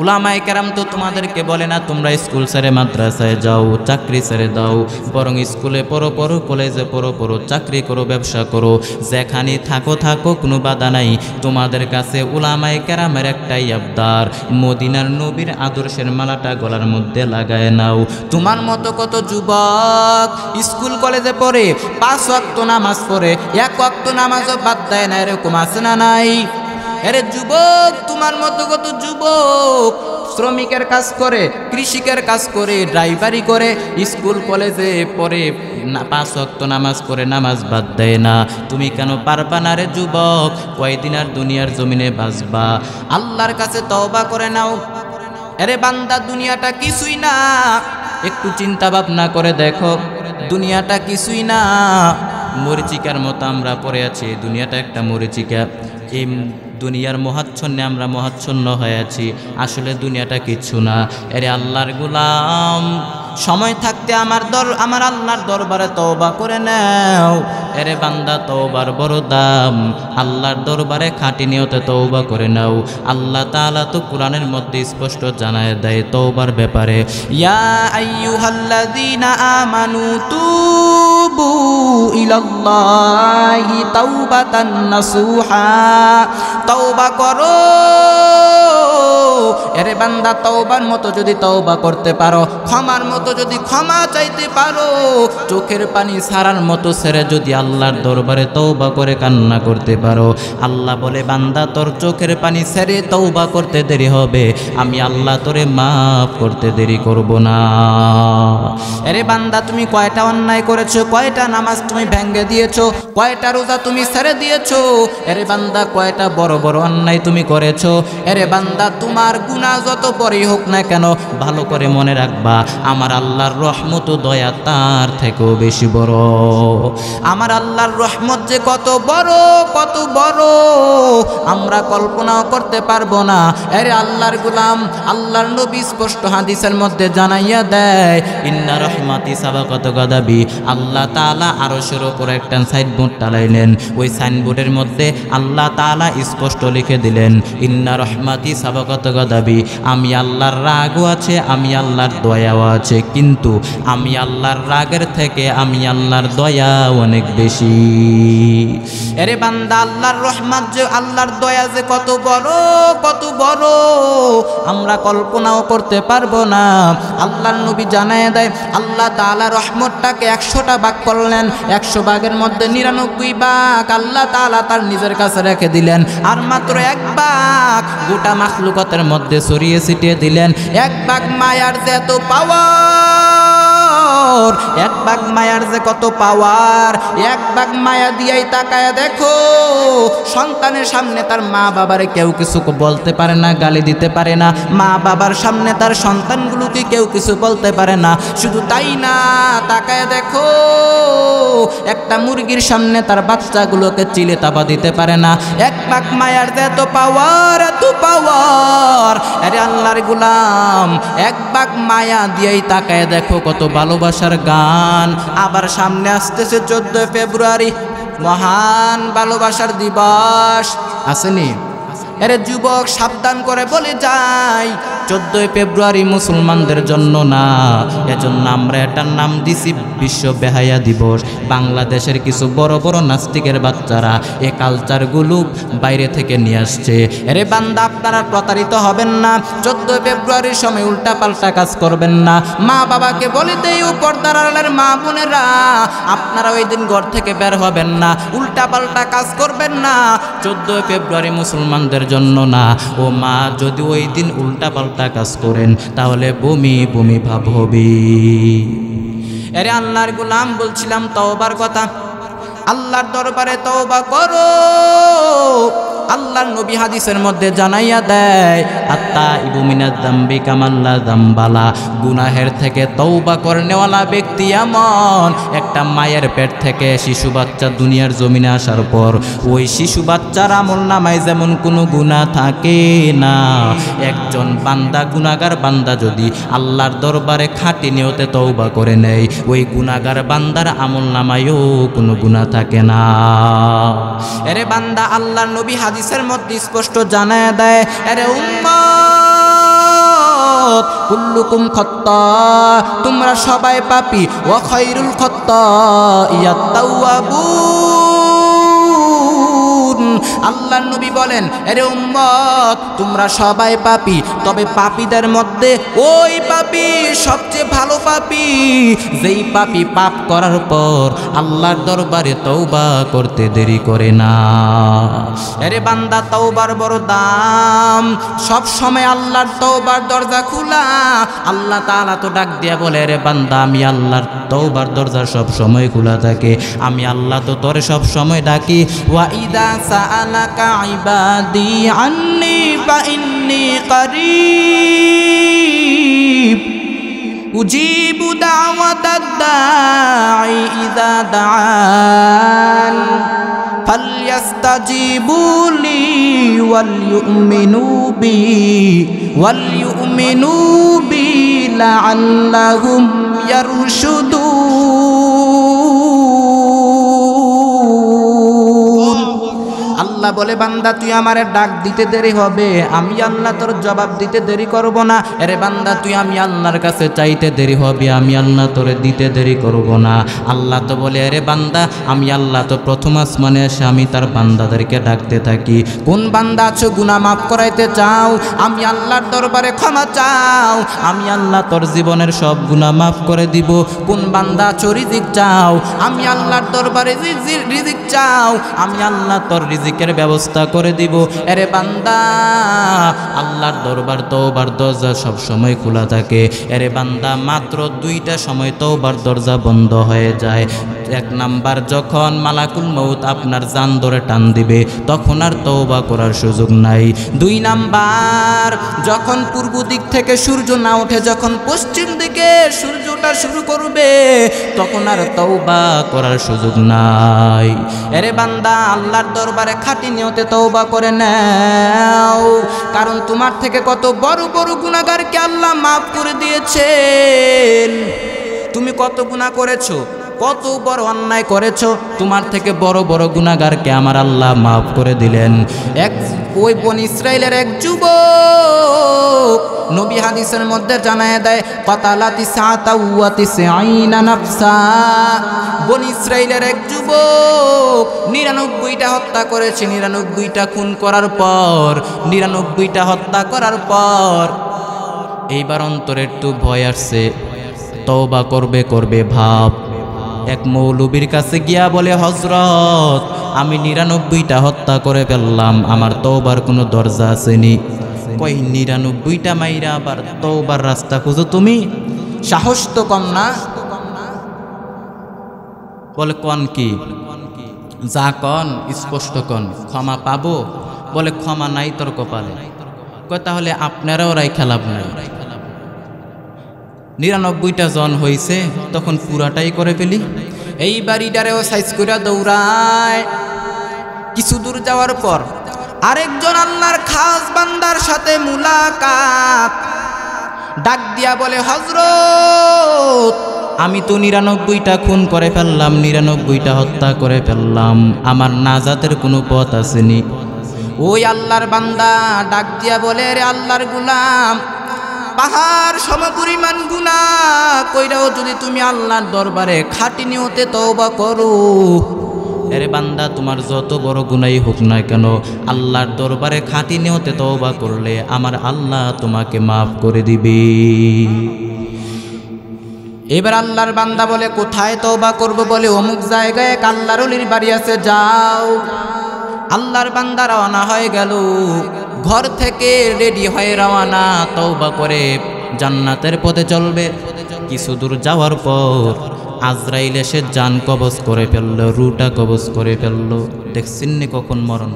উলামায়ে কেরাম তো তোমাদেরকে বলে না, তোমরা স্কুল ছেড়ে মাদ্রাসায় যাও, চাকরি ছেড়ে দাও, বরং স্কুলে পড়ো পড়ো, কলেজে পড়ো পড়ো, চাকরি করো, ব্যবসা করো। যেখানে থাকো থাকো, কোনো বাধা নাই। তোমাদের কাছে উলামায়ে কেরামের একটাই আবদার, মদিনার নবীর আদর্শের মালাটা গলার মধ্যে লাগায় নাও। তোমার মতো কত যুবক স্কুল, কলেজে পড়ে, পাঁচ ওয়াক্ত নামাজ পড়ে, এক ওয়াক্ত নামাজও বাদ দেয় না, এরকম আছে না নাই? আরে যুবক, তোমার মতো কত যুবক? শ্রমিকের কাজ করে, কৃষিকের কাজ করে, ড্রাইভারি করে, স্কুল, কলেজে পড়ে, না, পাঁচ ওয়াক্ত নামাজ পড়ে, নামাজ বাদ দেয় না। তুমি কেন পারবা না রে যুবক? কয়দিন আর দুনিয়ার জমিনে বাঁচবা। আল্লাহর কাছে তওবা করে নাও। আরে বান্দা, দুনিয়াটা কিছুই না। একটু চিন্তা ভাবনা করে দেখো, দুনিয়াটা কিছুই না। মরিচিকার মতো আমরা পড়ে আছি দুনিয়াটা একটা মরিচিকা। এই দুনিয়ার মহাচ্ছন্নে আমরা মহাচ্ছন্ন হয়ে আছি। আসলে দুনিয়াটা কিছু না। এরে আল্লাহর গুলাম, সময় থাকতে আমার দর, আমার আল্লাহর দরবারে তওবা করে নাও। এরে বান্দা, তওবার বড় দাম। আল্লাহর দরবারে খাঁটি নিয়তে তওবা করে নাও। আল্লাহ তাআলা তো কোরআনের মধ্যে স্পষ্ট জানায় দেয় তওবার ব্যাপারে। ইয়া আইয়ুহাল্লাযীনা আমানু তুবু ইলাল্লাহি তাওবাতান নাসুহা তওবা করো এরে বান্দা, তওবার মতো যদি তওবা করতে পারো, ক্ষমার মতো যদি ক্ষমা চাইতে পারো, চোখের পানি ছাড়ার মতো ছেড়ে যদি আল্লাহর দরবারে তৌবা করে কান্না করতে পারো। আল্লাহ বলে, বান্দা, তোর চোখের পানি ছেড়ে তৌবা করতে দেরি হবে, আমি আল্লাহ তোরে মাফ করতে দেরি করব না। এরে বান্দা, তুমি কয়টা অন্যায় করেছ, কয়টা নামাজ তুমি ভেঙ্গে দিয়েছ, কয়টা রোজা তুমি ছেড়ে দিয়েছ, এরে বান্দা, কয়টা বড় বড় অন্যায় তুমি করেছ, এরে বান্দা, তোমার গুনাহ যত বড়ই হোক না কেন, ভালো করে মনে রাখবা, আমার আল্লাহর রহমত দয়া তার থেকেও বেশি বড়। আমার আল্লাহর রহমত যে কত বড় কত বড়, আমরা কল্পনাও করতে পারব না। আরে আল্লাহর গুলাম, আল্লাহর নবী স্পষ্ট হাদিসের মধ্যে জানাইয়া দেয়, ইন্না রহমাতি সাবাকত গদাবি। আল্লাহ তাআলা আরশের ওপর একটা সাইনবোর্ড টালাইলেন। ওই সাইনবোর্ডের মধ্যে আল্লাহ তাআলা স্পষ্ট লিখে দিলেন, ইন্না রহমাতি সাবাকত গদাবি আমি আল্লাহর রাগও আছে, আমি আল্লাহর দয়াও আছে, কিন্তু আমি আল্লাহর রাগের থেকে আমি আল্লাহর দয়া অনেক বেশি। এরে বান্দা, আল্লাহর রহমত যে, আল্লাহর দয়া যে কত বড় কত বড়। আমরা কল্পনাও করতে পারব না। আল্লাহর নবী জানায় দেয়, আল্লাহ তাআলা রহমতটাকে একশোটা ভাগ করলেন, একশো ভাগের মধ্যে নিরানব্বই ভাগ আল্লাহ তাআলা তার নিজের কাছে রেখে দিলেন, আর মাত্র এক ভাগ গোটা মাখলুকতের মধ্যে ছড়িয়ে ছিটিয়ে দিলেন, এক ভাগ মায়ার যে এত পাওয়ার এক ভাগ মায়ার যে কত পাওয়ার এক ভাগ মায়া দিয়াই তাকায় দেখো, সন্তানের সামনে তার মা বাবারে কেউ কিছু বলতে পারে না, গালি দিতে পারে না মা বাবার সামনে তার সন্তানগুলোকে কেউ কিছু বলতে পারে না, শুধু তাই না, তাকায় দেখো একটা মুরগির সামনে তার বাচ্চাগুলোকে চিলে তাপা দিতে পারে না। এক ভাগ মায়ার যে এত পাওয়ার এত পাওয়ার আরে আল্লাহর গুলাম, এক ভাগ মায়া দিয়েই তাকায় দেখো কত ভালোবাসার গান। আবার সামনে আসতেছে চোদ্দ ফেব্রুয়ারি, মহান ভালোবাসার দিবস। আসেনি? আরে যুবক, সাবধান করে বলে যাই। চোদ্দোই ফেব্রুয়ারি মুসলমানদের জন্য না। এজন্য আমরা এটার নাম দিছি বিশ্ব বেহায়া দিবস। বাংলাদেশের কিছু বড় বড় নাস্তিকের বাচ্চারা এ কালচারগুলো বাইরে থেকে নিয়ে আসছে। এরে বান্দা, আপনারা প্রতারিত হবেন না। চোদ্দই ফেব্রুয়ারির সময় উল্টা পাল্টা কাজ করবেন না। মা বাবাকে বলে দেই ও পর্দার মা বোনেরা, আপনারা ওই দিন ঘর থেকে বের হবেন না। উল্টা পাল্টা কাজ করবেন না। চোদ্দই ফেব্রুয়ারি মুসলমানদের জন্য না। ও মা, যদি ওই দিন উল্টা পাল্টা কাজ করেন, তাহলে বমি বমি ভাব হবে এরে আল্লাহর গুলাম, বলছিলাম তওবার কথা। আল্লাহর দরবারে তওবা করো। আল্লাহর নবী হাদিসের মধ্যে জানাইয়া দেয় আত্মা ইবুমিনার দাম্বি কামাল্লা দাম্বালা। গুনাহের থেকে তৌবা করনেওয়ালা ব্যক্তি এমন, একটা মায়ের পেট থেকে শিশু বাচ্চা দুনিয়ার জমিনে আসার পর, ওই শিশু বাচ্চার আমল নামায় যেমন কোনো গুণা থাকে না। একজন বান্দা গুনাগার বান্দা যদি আল্লাহর দরবারে খাটি নিয়তে তৌবা করে নেয়, ওই গুনাগার বান্দার আমল নামায়ও কোনো গুণা থাকে না। এরে বান্দা, আল্লাহর নবী হাদিসের মধ্যে স্পষ্ট জানায় দেয়, আরে উম্মত, কুল্লুকুম তোমরা সবাই পাপি ও খৈরুল খত্তা ইয়াত্তাওয়াবুন আল্লাহ নবী বলেন এরে উম্মত, তোমরা সবাই পাপি, তবে পাপীদের মধ্যে ওই পাপি সবচেয়ে ভালো পাপি। যেই পাপি পাপ করার পর আল্লাহর দরবারে তৌবা করতে দেরি করে না। এরে বান্দা তৌবার বড় দাম। সব সময় আল্লাহর তৌবার দরজা খোলা। আল্লাহ তাআলা তো ডাক দিয়া বলে রে বান্দা, আমি আল্লাহর তৌবার দরজা সব সময় খোলা থাকে। আমি আল্লাহ তো তোরে সব সময় ডাকি। ওয়া ইদা سألك عبادي عني فإني قريب. أجيب دعوة الداعي إذا دعان. فليستجيبوا لي وليؤمنوا بي وليؤمنوا بي لعلهم يرشدون. আল্লাহ বলে, বান্দা, তুই আমার ডাক দিতে দেরি হবে। আমি আল্লাহ তোর জবাব দিতে দেরি করব না। আরে বান্দা, তুই আমি আল্লাহর কাছে চাইতে দেরি হবে। আমি আল্লাহ তোরে দিতে দেরি করব না। আল্লাহ তো বলে, আরে বান্দা, আমি আল্লাহ তো প্রথম আসমানে এসে আমি তার বান্দাদেরকে ডাকতে থাকি। কোন বান্দা আছো, গুনাহ মাফ করাইতে চাও? আমি আল্লাহর দরবারে ক্ষমা চাও। আমি আল্লাহ তোর জীবনের সব গুনাহ মাফ করে দিব। কোন বান্দা আছো, রিজিক চাও? আমি আল্লাহর দরবারে রিজি- রিজিক চাও। আমি আল্লাহ তোর রিজিকের ব্যবস্থা করে দিব। এরে বান্দা, আল্লাহর দরবার তওবার দরজা সব সময় খোলা থাকে। এরে বান্দা, মাত্র দুইটা সময় তওবার দরজা বন্ধ হয়ে যায়। এক নাম্বার, যখন মালাকুল মৌত আপনার জান ধরে টান দিবে, তখন আর তওবা করার সুযোগ নাই। দুই নাম্বার, যখন পূর্ব দিক থেকে সূর্য না ওঠে, যখন পশ্চিম দিকে সূর্যটা শুরু করবে, তখন আর তওবা করার সুযোগ নাই। এরে বান্দা, আল্লাহর দরবারে খাটি নিয়তে তওবা করে নাও। কারণ তোমার থেকে কত বড় বড় গুণাগারকে আল্লাহ মাফ করে দিয়েছেন। তুমি কত গুণা করেছ? কত বড় অন্যায় করেছ? তোমার থেকে বড় বড় গুণাগারকে আমার আল্লাহ মাফ করে দিলেন। এক, ওই বন ইসরায়েলের এক যুবক নবী হাদিসের মধ্যে জানায় দেয়, কতালাতি সাতাউয়াতি আইনা নাফসা। বন ইসরায়েলের এক যুবক নিরানব্বইটা হত্যা করেছে। নিরানব্বইটা খুন করার পর, নিরানব্বইটা হত্যা করার পর এইবার অন্তরে একটু ভয় আসছে। তওবা করবে করবে, ভাব। এক মৌলবীর কাছে গিয়া বলে হজরত আমি নিরানব্বইটা হত্যা করে ফেললাম, আমার তওবার কোনো দরজা আসেনি। কই, নিরানব্বইটা মাইরা আবার তওবার রাস্তা খুঁজো তুমি? সাহস তো কম না? বলে, কন কি? যা কন, স্পষ্ট কন, ক্ষমা পাবো? বলে, ক্ষমা নাই তোর কপালে। কয়, তাহলে আপনারাও রাই খেলাব নাই নিরানব্বইটা জন হইছে, তখন পুরাটাই করে ফেলি। এই বাড়িটারেও সাইজ করে দৌড়ায়। কিছু দূর যাওয়ার পর আরেকজন আল্লাহর খাস বান্দার সাথে মুলাকাত। ডাক দিয়া বলে হজরত আমি তো নিরানব্বইটা খুন করে ফেললাম, নিরানব্বইটা হত্যা করে ফেললাম। আমার নাজাতের কোনো পথ আসেনি। ওই আল্লাহর বান্দা ডাক দিয়া বলে, রে আল্লাহর গুলাম পাহাড় সমপরিমাণ গুণা কইরাও যদি তুমি আল্লাহর দরবারে খাটি নিয়তে তওবা করো, এরে বান্দা, তোমার যত বড় গুনাই হোক না কেন, আল্লাহর দরবারে খাঁটি নিয়তে তওবা করলে আমার আল্লাহ তোমাকে মাফ করে দিবে। এবার আল্লাহর বান্দা বলে, কোথায় তওবা করব বলে? অমুক জায়গায় এক বাড়ি আছে, যাও। আল্লাহর বান্দা রওনা হয়ে গেল। ঘর থেকে রেডি হয়ে রওনা, তওবা করে জান্নাতের পথে চলবে। কিছু দূর যাওয়ার পর আজরাইল এসে যান কবজ করে ফেলল, রুটা কবজ করে ফেলল। দেখছিননি কখন মরণ?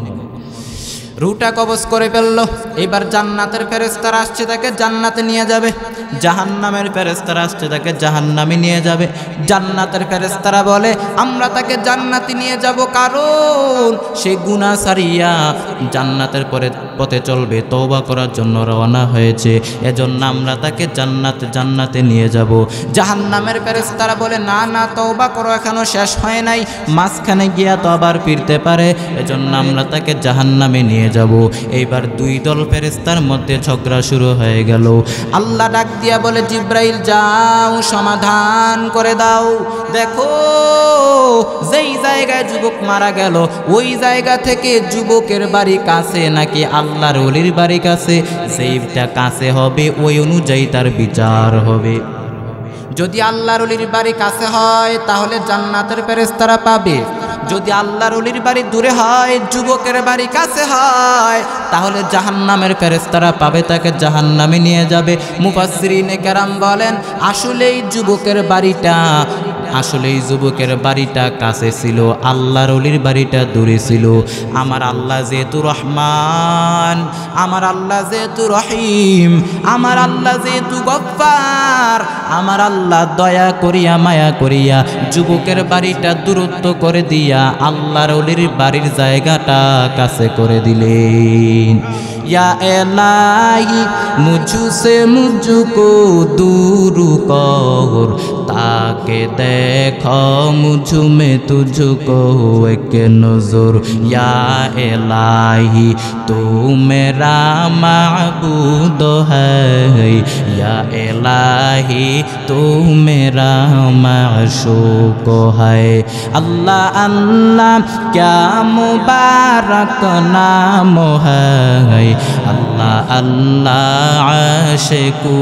রুটা কবজ করে ফেলল। এবার জান্নাতের ফেরেস্তার আসছে, তাকে জান্নাতে নিয়ে যাবে। জাহান্নামের ফেরেস্তারা আসছে, তাকে জাহান্নামে নিয়ে যাবে। জান্নাতের ফেরেস্তারা বলে, আমরা তাকে জান্নাতে নিয়ে যাব কারণ সে গুণা সারিয়া জান্নাতের পরে পথে চলবে, তওবা করার জন্য রওনা হয়েছে। এজন্য আমরা তাকে জান্নাত, জান্নাতে নিয়ে যাব। জাহান্নামের ফেরেস্তারা বলে, না না, তওবা করো, এখনও শেষ হয় নাই। মাঝখানে গিয়া তো আবার ফিরতে পারে। এজন্য আমরা তাকে জাহান্নামে নিয়ে যাব। এইবার দুই দল ফেরেস্তার মধ্যে ঝগড়া শুরু হয়ে গেল। আল্লাহ ডাক দিয়া বলে, জিব্রাইল, যাও, সমাধান করে দাও। দেখো, যেই জায়গায় যুবক মারা গেল, ওই জায়গা থেকে যুবকের বাড়ি কাছে নাকি আল্লাহর অলির বাড়ি কাছে, যেইটা কাছে হবে, ওই অনুযায়ী তার বিচার হবে। যদি আল্লাহর অলির বাড়ি কাছে হয়, তাহলে জান্নাতের ফেরেস্তারা পাবে। যদি আল্লাহর অলির বাড়ি দূরে হয়, যুবকের বাড়ি কাছে হয়, তাহলে জাহান্নামের ফেরেস্তারা পাবে, তাকে জাহান্নামে নিয়ে যাবে। মুফাসরিনে কেরাম বলেন, আসলেই যুবকের বাড়িটা আসলে এই যুবকের বাড়িটা কাছে ছিল আল্লাহর অলির বাড়িটা দূরে ছিল আমার আল্লাহ যেহেতু রহমান আমার আল্লাহ যেহেতু রহিম আমার আল্লাহ যেহেতু গফ্ফার আমার আল্লাহ দয়া করিয়া মায়া করিয়া যুবকের বাড়িটা দূরত্ব করে দিয়া আল্লাহর অলির বাড়ির জায়গাটা কাছে করে দিলেন या एलाही मुझसे मुझको दूर कर ताके देखो मुझ में तुझको एक नजर या इलाही तू मेरा माबूद है या इलाही तू मेरा माशूक है अल्लाह अल्लाह क्या मुबारक नाम है अल्लाह अल्लाह आशिकू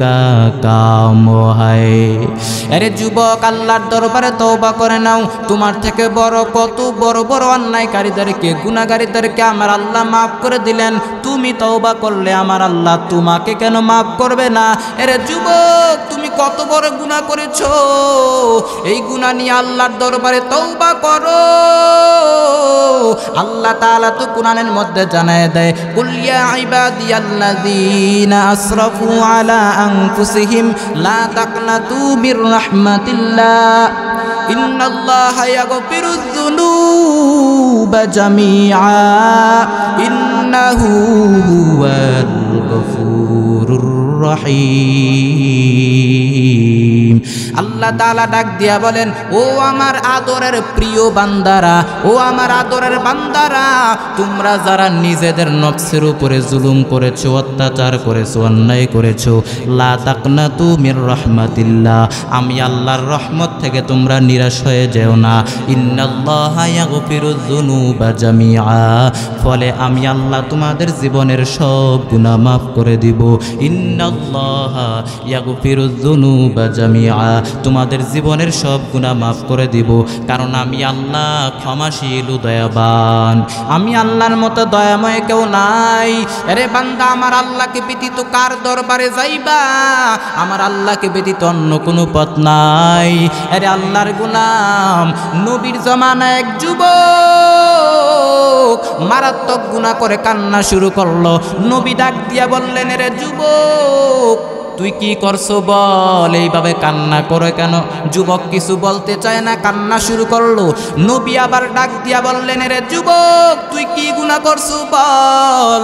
का काम है আরে যুবক, আল্লাহর দরবারে তওবা করে নাও। তোমার থেকে বড় কত বড় বড় অন্যায়কারীদেরকে গুণাগারীদেরকে আমার আল্লাহ মাফ করে দিলেন। তুমি তওবা করলে আমার আল্লাহ তোমাকে কেন মাফ করবে না? এরে যুবক, তুমি কত বড় গুনাহ করেছ? এই গুনাহ নিয়ে আল্লাহর দরবারে তওবা করো। আল্লাহ তাআলা তো কোরআনের মধ্যে জানায় দেয়, কুল ইয়া ইবাদিয়াল্লাযীনা আসরাফু আলা আনফুসিহিম, লা তাকনাতু মির রাহমাতিল্লাহ। ইন্নাল্লাহা ইয়াগফিরুয যুনুবা জামিআ। ইন্নাহু هو الغفور الرحيم. আল্লাহ তাআলা ডাক দিয়া বলেন, ও আমার আদরের প্রিয় বান্দারা, ও আমার আদরের বান্দারা, তোমরা যারা নিজেদের নফসের উপরে জুলুম করেছ, অত্যাচার করেছ, অন্যায় করেছ, লা তুমির রহমাতিল্লাহ, আমি আল্লাহর রহমত থেকে তোমরা নিরাশ হয়ে যেও না। ফলে আমি আল্লাহ তোমাদের জীবনের সব গুনাহ মাফ করে দিব। ইন্নাল্লাহা ইয়াগফিরুয যুনুবা জামিআ তোমাদের জীবনের সব গুনাহ মাফ করে দিব। কারণ আমি আল্লাহ ক্ষমাশীল দয়াবান। আমি আল্লাহর মতো দয়াময় কেউ নাই। আরে বান্দা, আমার আল্লাহকে ব্যতীত কার দরবারে যাইবা? আমার আল্লাহকে ব্যতীত অন্য কোনো পথ নাই। আরে আল্লাহর গুলাম নবীর জমানা এক যুবক মারাত্মক গুনাহ করে কান্না শুরু করল। নবী ডাক দিয়া বললেন রে যুবক তুই কি করছ? বল। এইভাবে কান্না করে কেন? যুবক কিছু বলতে চায় না, কান্না শুরু করল। নবী আবার ডাক দিয়া বললেন রে যুবক, তুই কি গুণা করছ? বল।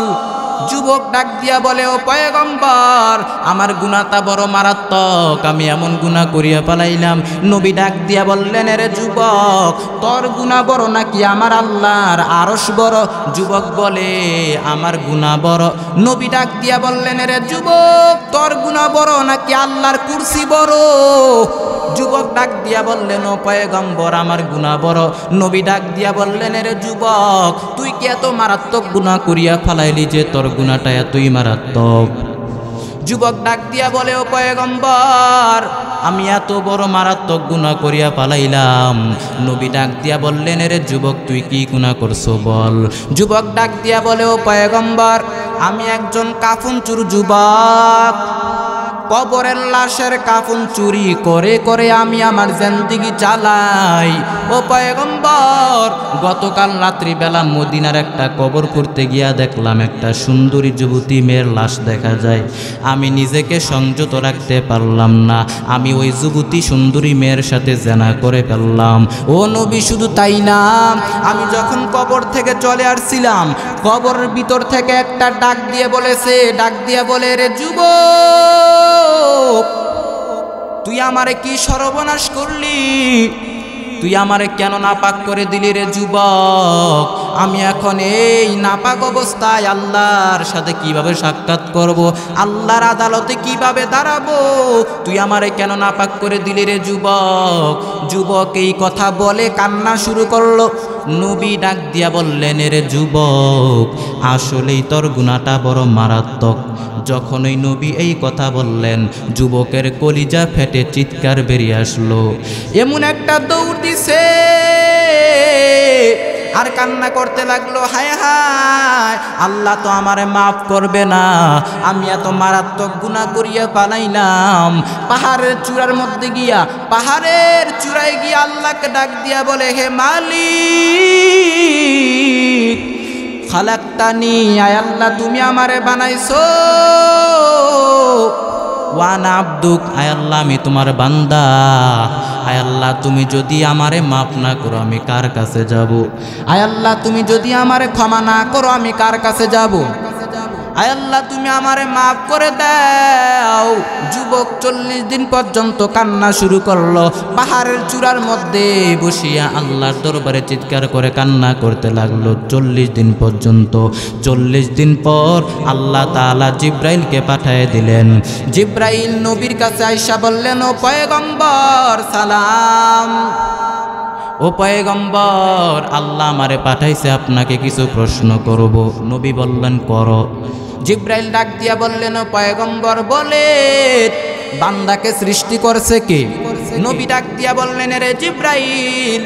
যুবক ডাক দিয়া বলে, ও পয়গম্বর, আমার গুণাটা বড় মারাত্মক, আমি এমন গুণা করিয়া পালাইলাম নবী ডাক দিয়া বললেন রে যুবক, তোর গুণা বড় নাকি আমার আল্লাহর আরস বড়? যুবক বলে, আমার গুণা বড়। নবী ডাক দিয়া বললেন রে যুবক, তোর গুণা বড় নাকি আল্লাহর কুরসি বড়? যুবক ডাক দিয়া বললেন, ও পয়গম্বর, আমার গুণা বড়। নবী ডাক দিয়া বললেন রে যুবক, তুই কি এত মারাত্মক গুণা করিয়া ফালাইলি যে তোর গুণাটা এতই মারাত্মক? যুবক ডাক দিয়া বলে, ও পয়গম্বর, আমি এত বড় মারাত্মক গুণা করিয়া পালাইলাম নবী ডাক দিয়া বললেন রে যুবক, তুই কি গুণা করছ বল? যুবক ডাক দিয়া বলে, ও পয়গম্বর, আমি একজন কাফুন চুর যুবক। কবরের লাশের কাফুন চুরি করে করে আমি আমার জেন্দিগি চালাই। ও পয়গম্বর, গতকাল রাত্রিবেলা মদিনার একটা কবর করতে গিয়া দেখলাম, একটা সুন্দরী যুবতী মেয়ের লাশ দেখা যায়। আমি নিজেকে সংযত রাখতে পারলাম না, আমি ওই যুবতী সুন্দরী মেয়ের সাথে জেনা করে ফেললাম। ও নবী, শুধু তাই না, আমি যখন কবর থেকে চলে আসছিলাম, কবরের ভিতর থেকে একটা ডাক দিয়ে বলেছে, ডাক দিয়ে বলে, রে যুবক তুই আমারে কি সর্বনাশ করলি? তুই আমারে কেন নাপাক করে দিলি রে যুবক? আমি এখন এই নাপাক অবস্থায় আল্লাহর সাথে কীভাবে সাক্ষাৎ করব? আল্লাহর আদালতে কীভাবে দাঁড়াবো? তুই আমারে কেন নাপাক করে দিলি রে যুবক? যুবক এই কথা বলে কান্না শুরু করল। নবী ডাক দিয়া বললেন, এর যুবক, আসলেই তোর গুণাটা বড় মারাত্মক। যখন ওই নবী এই কথা বললেন, যুবকের কলিজা ফেটে চিৎকার বেরিয়ে আসলো। এমন একটা দৌড় দিছে। আর কান্না করতে লাগল, হায় হায়, আল্লাহ তো আমারে মাফ করবে না। আমি এত মারাত্মক গুণা করিয়া পালাইলাম। পাহাড়ের চূড়ার মধ্যে গিয়া, পাহাড়ের চূড়ায় গিয়া আল্লাহকে ডাক দিয়া বলে, হে মালিক, খালাক্তানি, আয় আল্লাহ, তুমি আমারে বানাইছো। ওয়ান আব্দুক, আয় আল্লাহ, আমি তোমার বান্দা। আয় আল্লাহ, তুমি যদি আমারে মাফ না করো, আমি কার কাছে যাব? আয় আল্লাহ, তুমি যদি আমারে ক্ষমা না করো, আমি কার কাছে যাব? আল্লাহ, তুমি আমারে মাফ করে দাও। যুবক চল্লিশ দিন পর্যন্ত কান্না শুরু করল। পাহাড়ের চূড়ার মধ্যে বসিয়া আল্লাহর দরবারে চিৎকার করে কান্না করতে লাগল। চল্লিশ দিন পর্যন্ত, চল্লিশ দিন পর আল্লাহ তাআলা জিব্রাইলকে পাঠিয়ে দিলেন। জিব্রাইল নবীর কাছে আইসা বললেন, ও পয়গম্বর, সালাম। ও পয়গম্বর, আল্লাহ আমারে পাঠাইছে, আপনাকে কিছু প্রশ্ন করব। নবী বললেন, করো। জিব্রাইল ডাক দিয়া বললেন পয়গম্বর, বলে, বান্দাকে সৃষ্টি করছে কে? নবী ডাক দিয়া বললেন রে জিব্রাইল,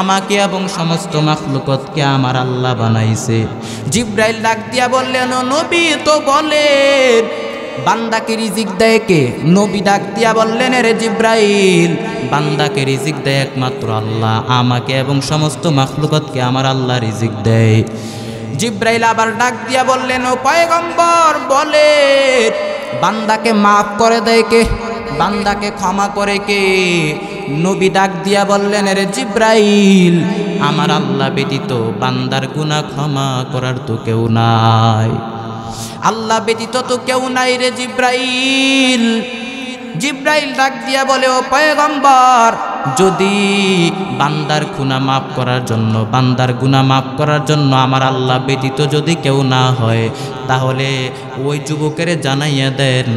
আমাকে এবং সমস্ত মাখলুকতকে আমার আল্লাহ বানাইছে। জিব্রাইল ডাক দিয়া বললেন নবী, তো বলেন বান্দাকে রিজিক দেয় কে? নবী ডাক দিয়া বললেন রে জিব্রাইল, বান্দাকে রিজিক দেয় একমাত্র আল্লাহ। আমাকে এবং সমস্ত মাখলুকতকে আমার আল্লাহ রিজিক দেয়। জিব্রাইল আবার ডাক দিয়া বললেন, ও পয়গম্বর, বলে, বান্দাকে মাফ করে দেয় কে? বান্দাকে ক্ষমা করে কে? নবী ডাক দিয়া বললেন রে জিব্রাইল, আমার আল্লাহ ব্যতীত বান্দার গুনাহ ক্ষমা করার তো কেউ নাই। আল্লাহ ব্যতীত তো কেউ নাই রে জিব্রাইল। জিব্রাইল ডাক দিয়া বলে, ও পয়গম্বর যদি বান্দার খুনা মাফ করার জন্য, বান্দার গুণা মাফ করার জন্য আমার আল্লাহ ব্যতীত যদি কেউ না হয়, তাহলে ওই যুবকের জানাইয়া দেন,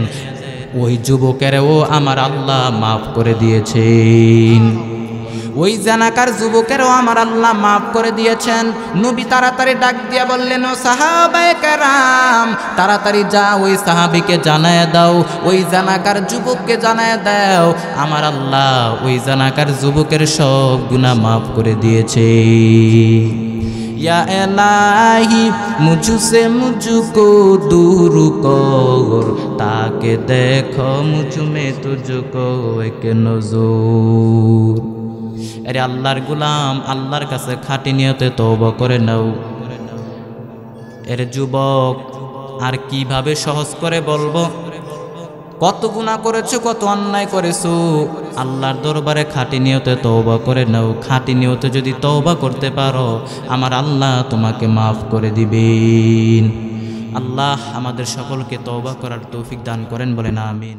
ওই যুবকেরও আমার আল্লাহ মাফ করে দিয়েছেন। ওই জানাকার যুবকেরও আমার আল্লাহ মাফ করে দিয়েছেন নবী তাড়াতাড়ি ডাক দিয়া বললেন ও সাহাবায়ে কেরাম তাড়াতাড়ি যা ওই সাহাবিকে জানায় দাও ওই জানাকার যুবককে জানায় দাও আমার আল্লাহ ওই জানাকার যুবকের সব গুনাহ মাফ করে দিয়েছে या इलाही मुझसे मुझको दूर कर ताके देखो मुझ में तुझको एक नजर আরে আল্লাহর গুলাম, আল্লাহর কাছে খাটি নিয়তে তওবা করে নাও। এর যুবক, আর কীভাবে সহজ করে বলব? কত গুণা করেছ, কত অন্যায় করেছ? আল্লাহর দরবারে খাটি নিয়তে তওবা করে নাও। খাটি নিয়তে যদি তওবা করতে পারো, আমার আল্লাহ তোমাকে মাফ করে দিবেন। আল্লাহ আমাদের সকলকে তওবা করার তৌফিক দান করেন, বলেন আমিন।